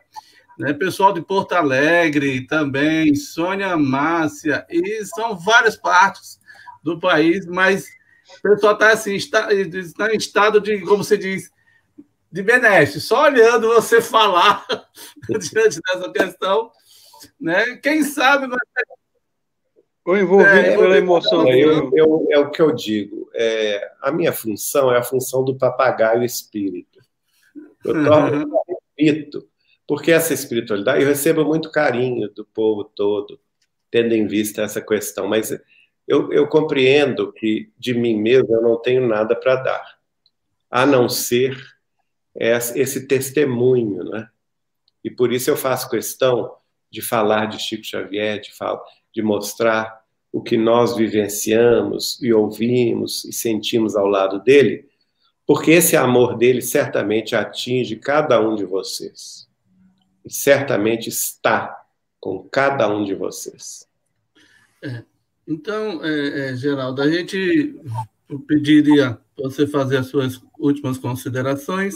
né? pessoal de Porto Alegre também, Sônia Márcia, e são várias partes do país, mas o pessoal está assim, está, está em estado de, como se diz, de beneste, só olhando você falar diante dessa questão, né? Quem sabe vai o envolvido é, pela emoção. É, eu, eu, é o que eu digo. É, a minha função é a função do papagaio espírito. Eu repito, porque essa espiritualidade, eu recebo muito carinho do povo todo, tendo em vista essa questão, mas eu, eu compreendo que de mim mesmo eu não tenho nada para dar, a não ser esse testemunho, né? E por isso eu faço questão de falar de Chico Xavier, de, falar, de mostrar o que nós vivenciamos e ouvimos e sentimos ao lado dele, porque esse amor dele certamente atinge cada um de vocês e certamente está com cada um de vocês. É, então, é, é, Geraldo, a gente pediria você fazer as suas últimas considerações.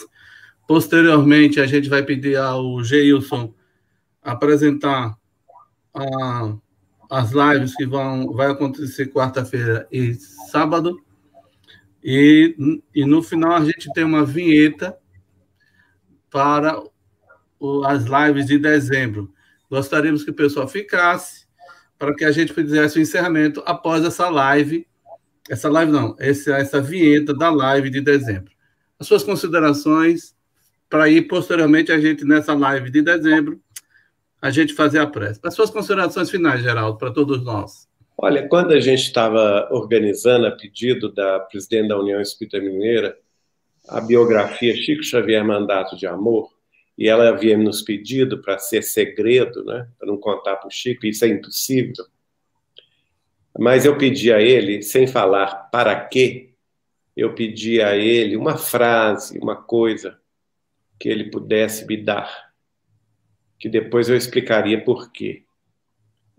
Posteriormente, a gente vai pedir ao Geilson apresentar a, as lives que vão vai acontecer quarta-feira e sábado. E, e no final a gente tem uma vinheta para as lives de dezembro. Gostaríamos que o pessoal ficasse para que a gente fizesse o encerramento após essa live. Essa live não, essa, essa vinheta da live de dezembro. As suas considerações para ir posteriormente a gente nessa live de dezembro a gente fazer a prece. As suas considerações finais, Geraldo, para todos nós. Olha, quando a gente estava organizando a pedido da presidente da União Espírita Mineira a biografia Chico Xavier Mandato de Amor, e ela havia nos pedido para ser segredo, né, para não contar para o Chico, isso é impossível. Mas eu pedi a ele, sem falar para quê, eu pedi a ele uma frase, uma coisa que ele pudesse me dar, que depois eu explicaria por quê.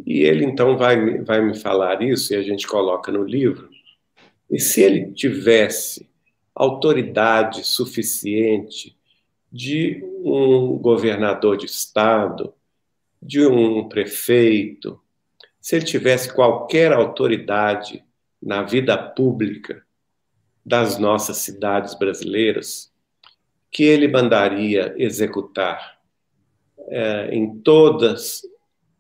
E ele então vai, vai me falar isso, e a gente coloca no livro. E se ele tivesse autoridade suficiente de um governador de estado, de um prefeito, se ele tivesse qualquer autoridade na vida pública das nossas cidades brasileiras, que ele mandaria executar é, em todas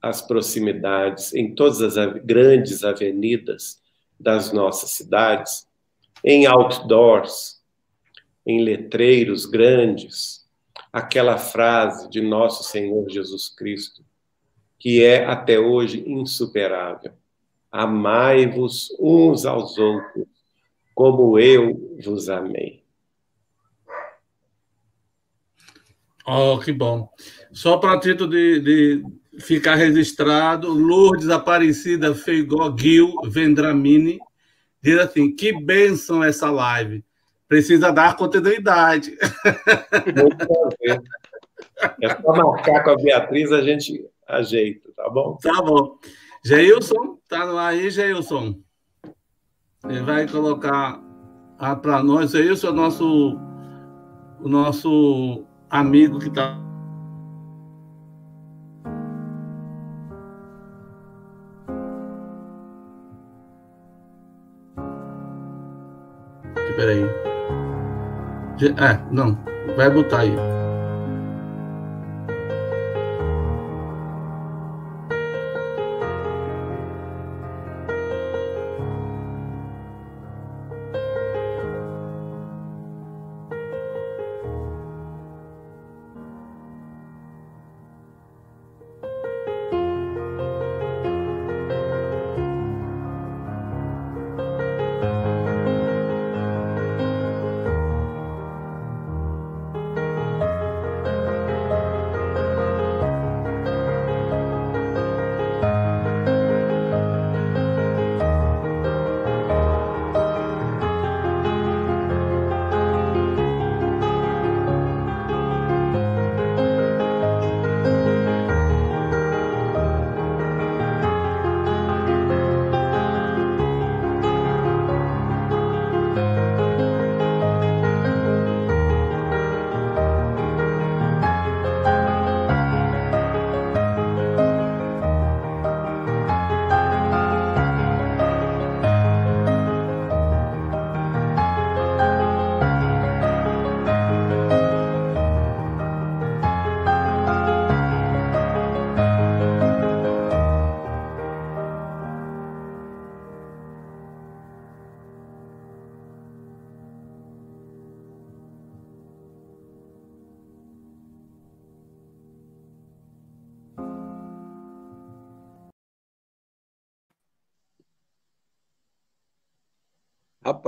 as proximidades, em todas as grandes avenidas das nossas cidades, em outdoors, em letreiros grandes, aquela frase de nosso Senhor Jesus Cristo, que é até hoje insuperável: Amai-vos uns aos outros, como eu vos amei. Oh, que bom. Só para título de, de, ficar registrado, Lourdes Aparecida Feigó Gil Vendramini diz assim: que bênção essa live. Precisa dar continuidade. É só marcar com a Beatriz, a gente ajeita, tá bom? Tá bom. Geilson, tá no aí, Geilson? Ele vai colocar para nós. Geilson é o nosso, o nosso amigo que está Peraí. É, não. Vai botar aí.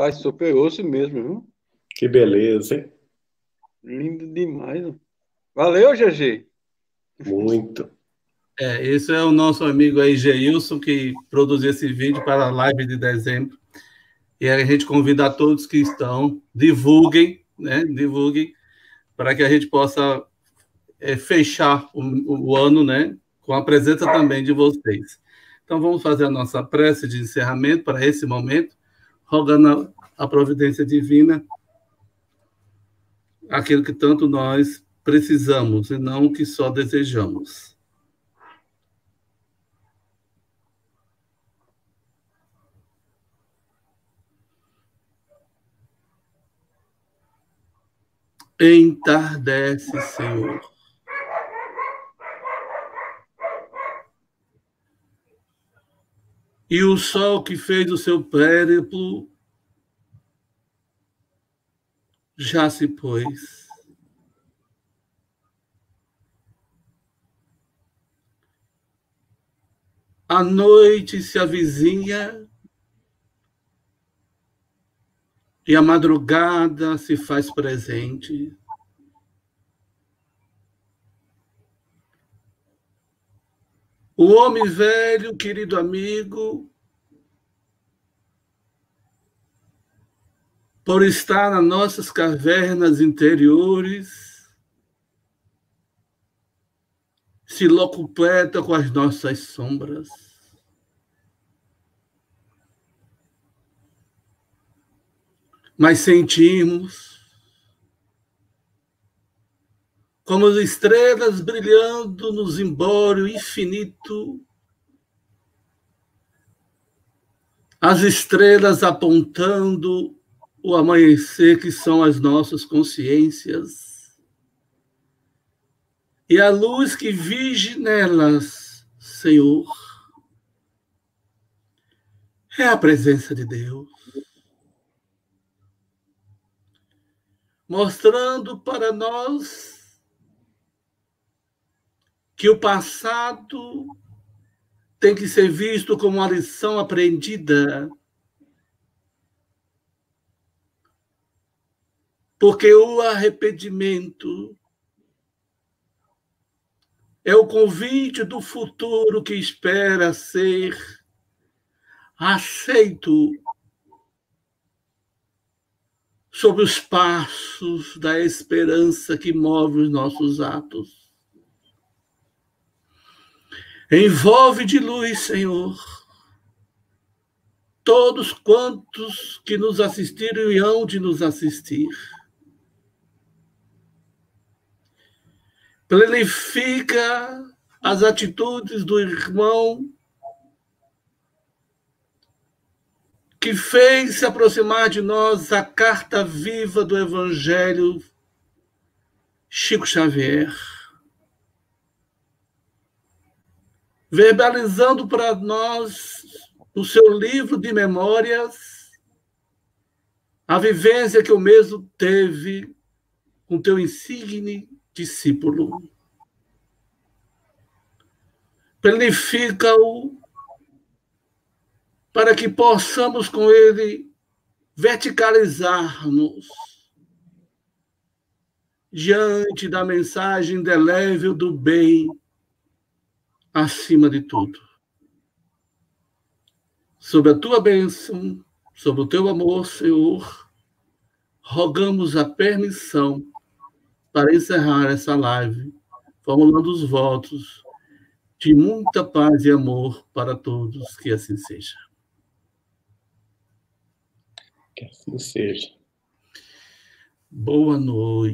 Rapaz, superou-se mesmo, viu? Que beleza, hein? Lindo demais. Valeu, GG. Muito. É, esse é o nosso amigo aí, Geilson, que produziu esse vídeo para a live de dezembro. E a gente convida a todos que estão, divulguem, né? Divulguem, para que a gente possa é, fechar o, o ano, né? Com a presença também de vocês. Então, vamos fazer a nossa prece de encerramento para esse momento rogando a, a providência divina aquilo que tanto nós precisamos e não o que só desejamos. Entardece, Senhor. E o sol que fez o seu périplo já se pôs. A noite se avizinha e a madrugada se faz presente. O homem velho, querido amigo, por estar nas nossas cavernas interiores, se locupleta com as nossas sombras. Mas sentimos como as estrelas brilhando no zimbório infinito, as estrelas apontando o amanhecer que são as nossas consciências, e a luz que vige nelas, Senhor, é a presença de Deus. Mostrando para nós que o passado tem que ser visto como uma lição aprendida. Porque o arrependimento é o convite do futuro que espera ser aceito sob os passos da esperança que move os nossos atos. Envolve de luz, Senhor, todos quantos que nos assistiram e hão de nos assistir. Planifica as atitudes do irmão que fez se aproximar de nós a carta viva do Evangelho, Chico Xavier. verbalizando para nós, no seu livro de memórias, a vivência que o mesmo teve com teu insigne discípulo. Planifica-o para que possamos com ele verticalizar-nos diante da mensagem indelével do bem acima de tudo. Sob a tua bênção, sob o teu amor, Senhor, rogamos a permissão para encerrar essa live, formulando os votos de muita paz e amor para todos, que assim seja. Que assim seja. Boa noite.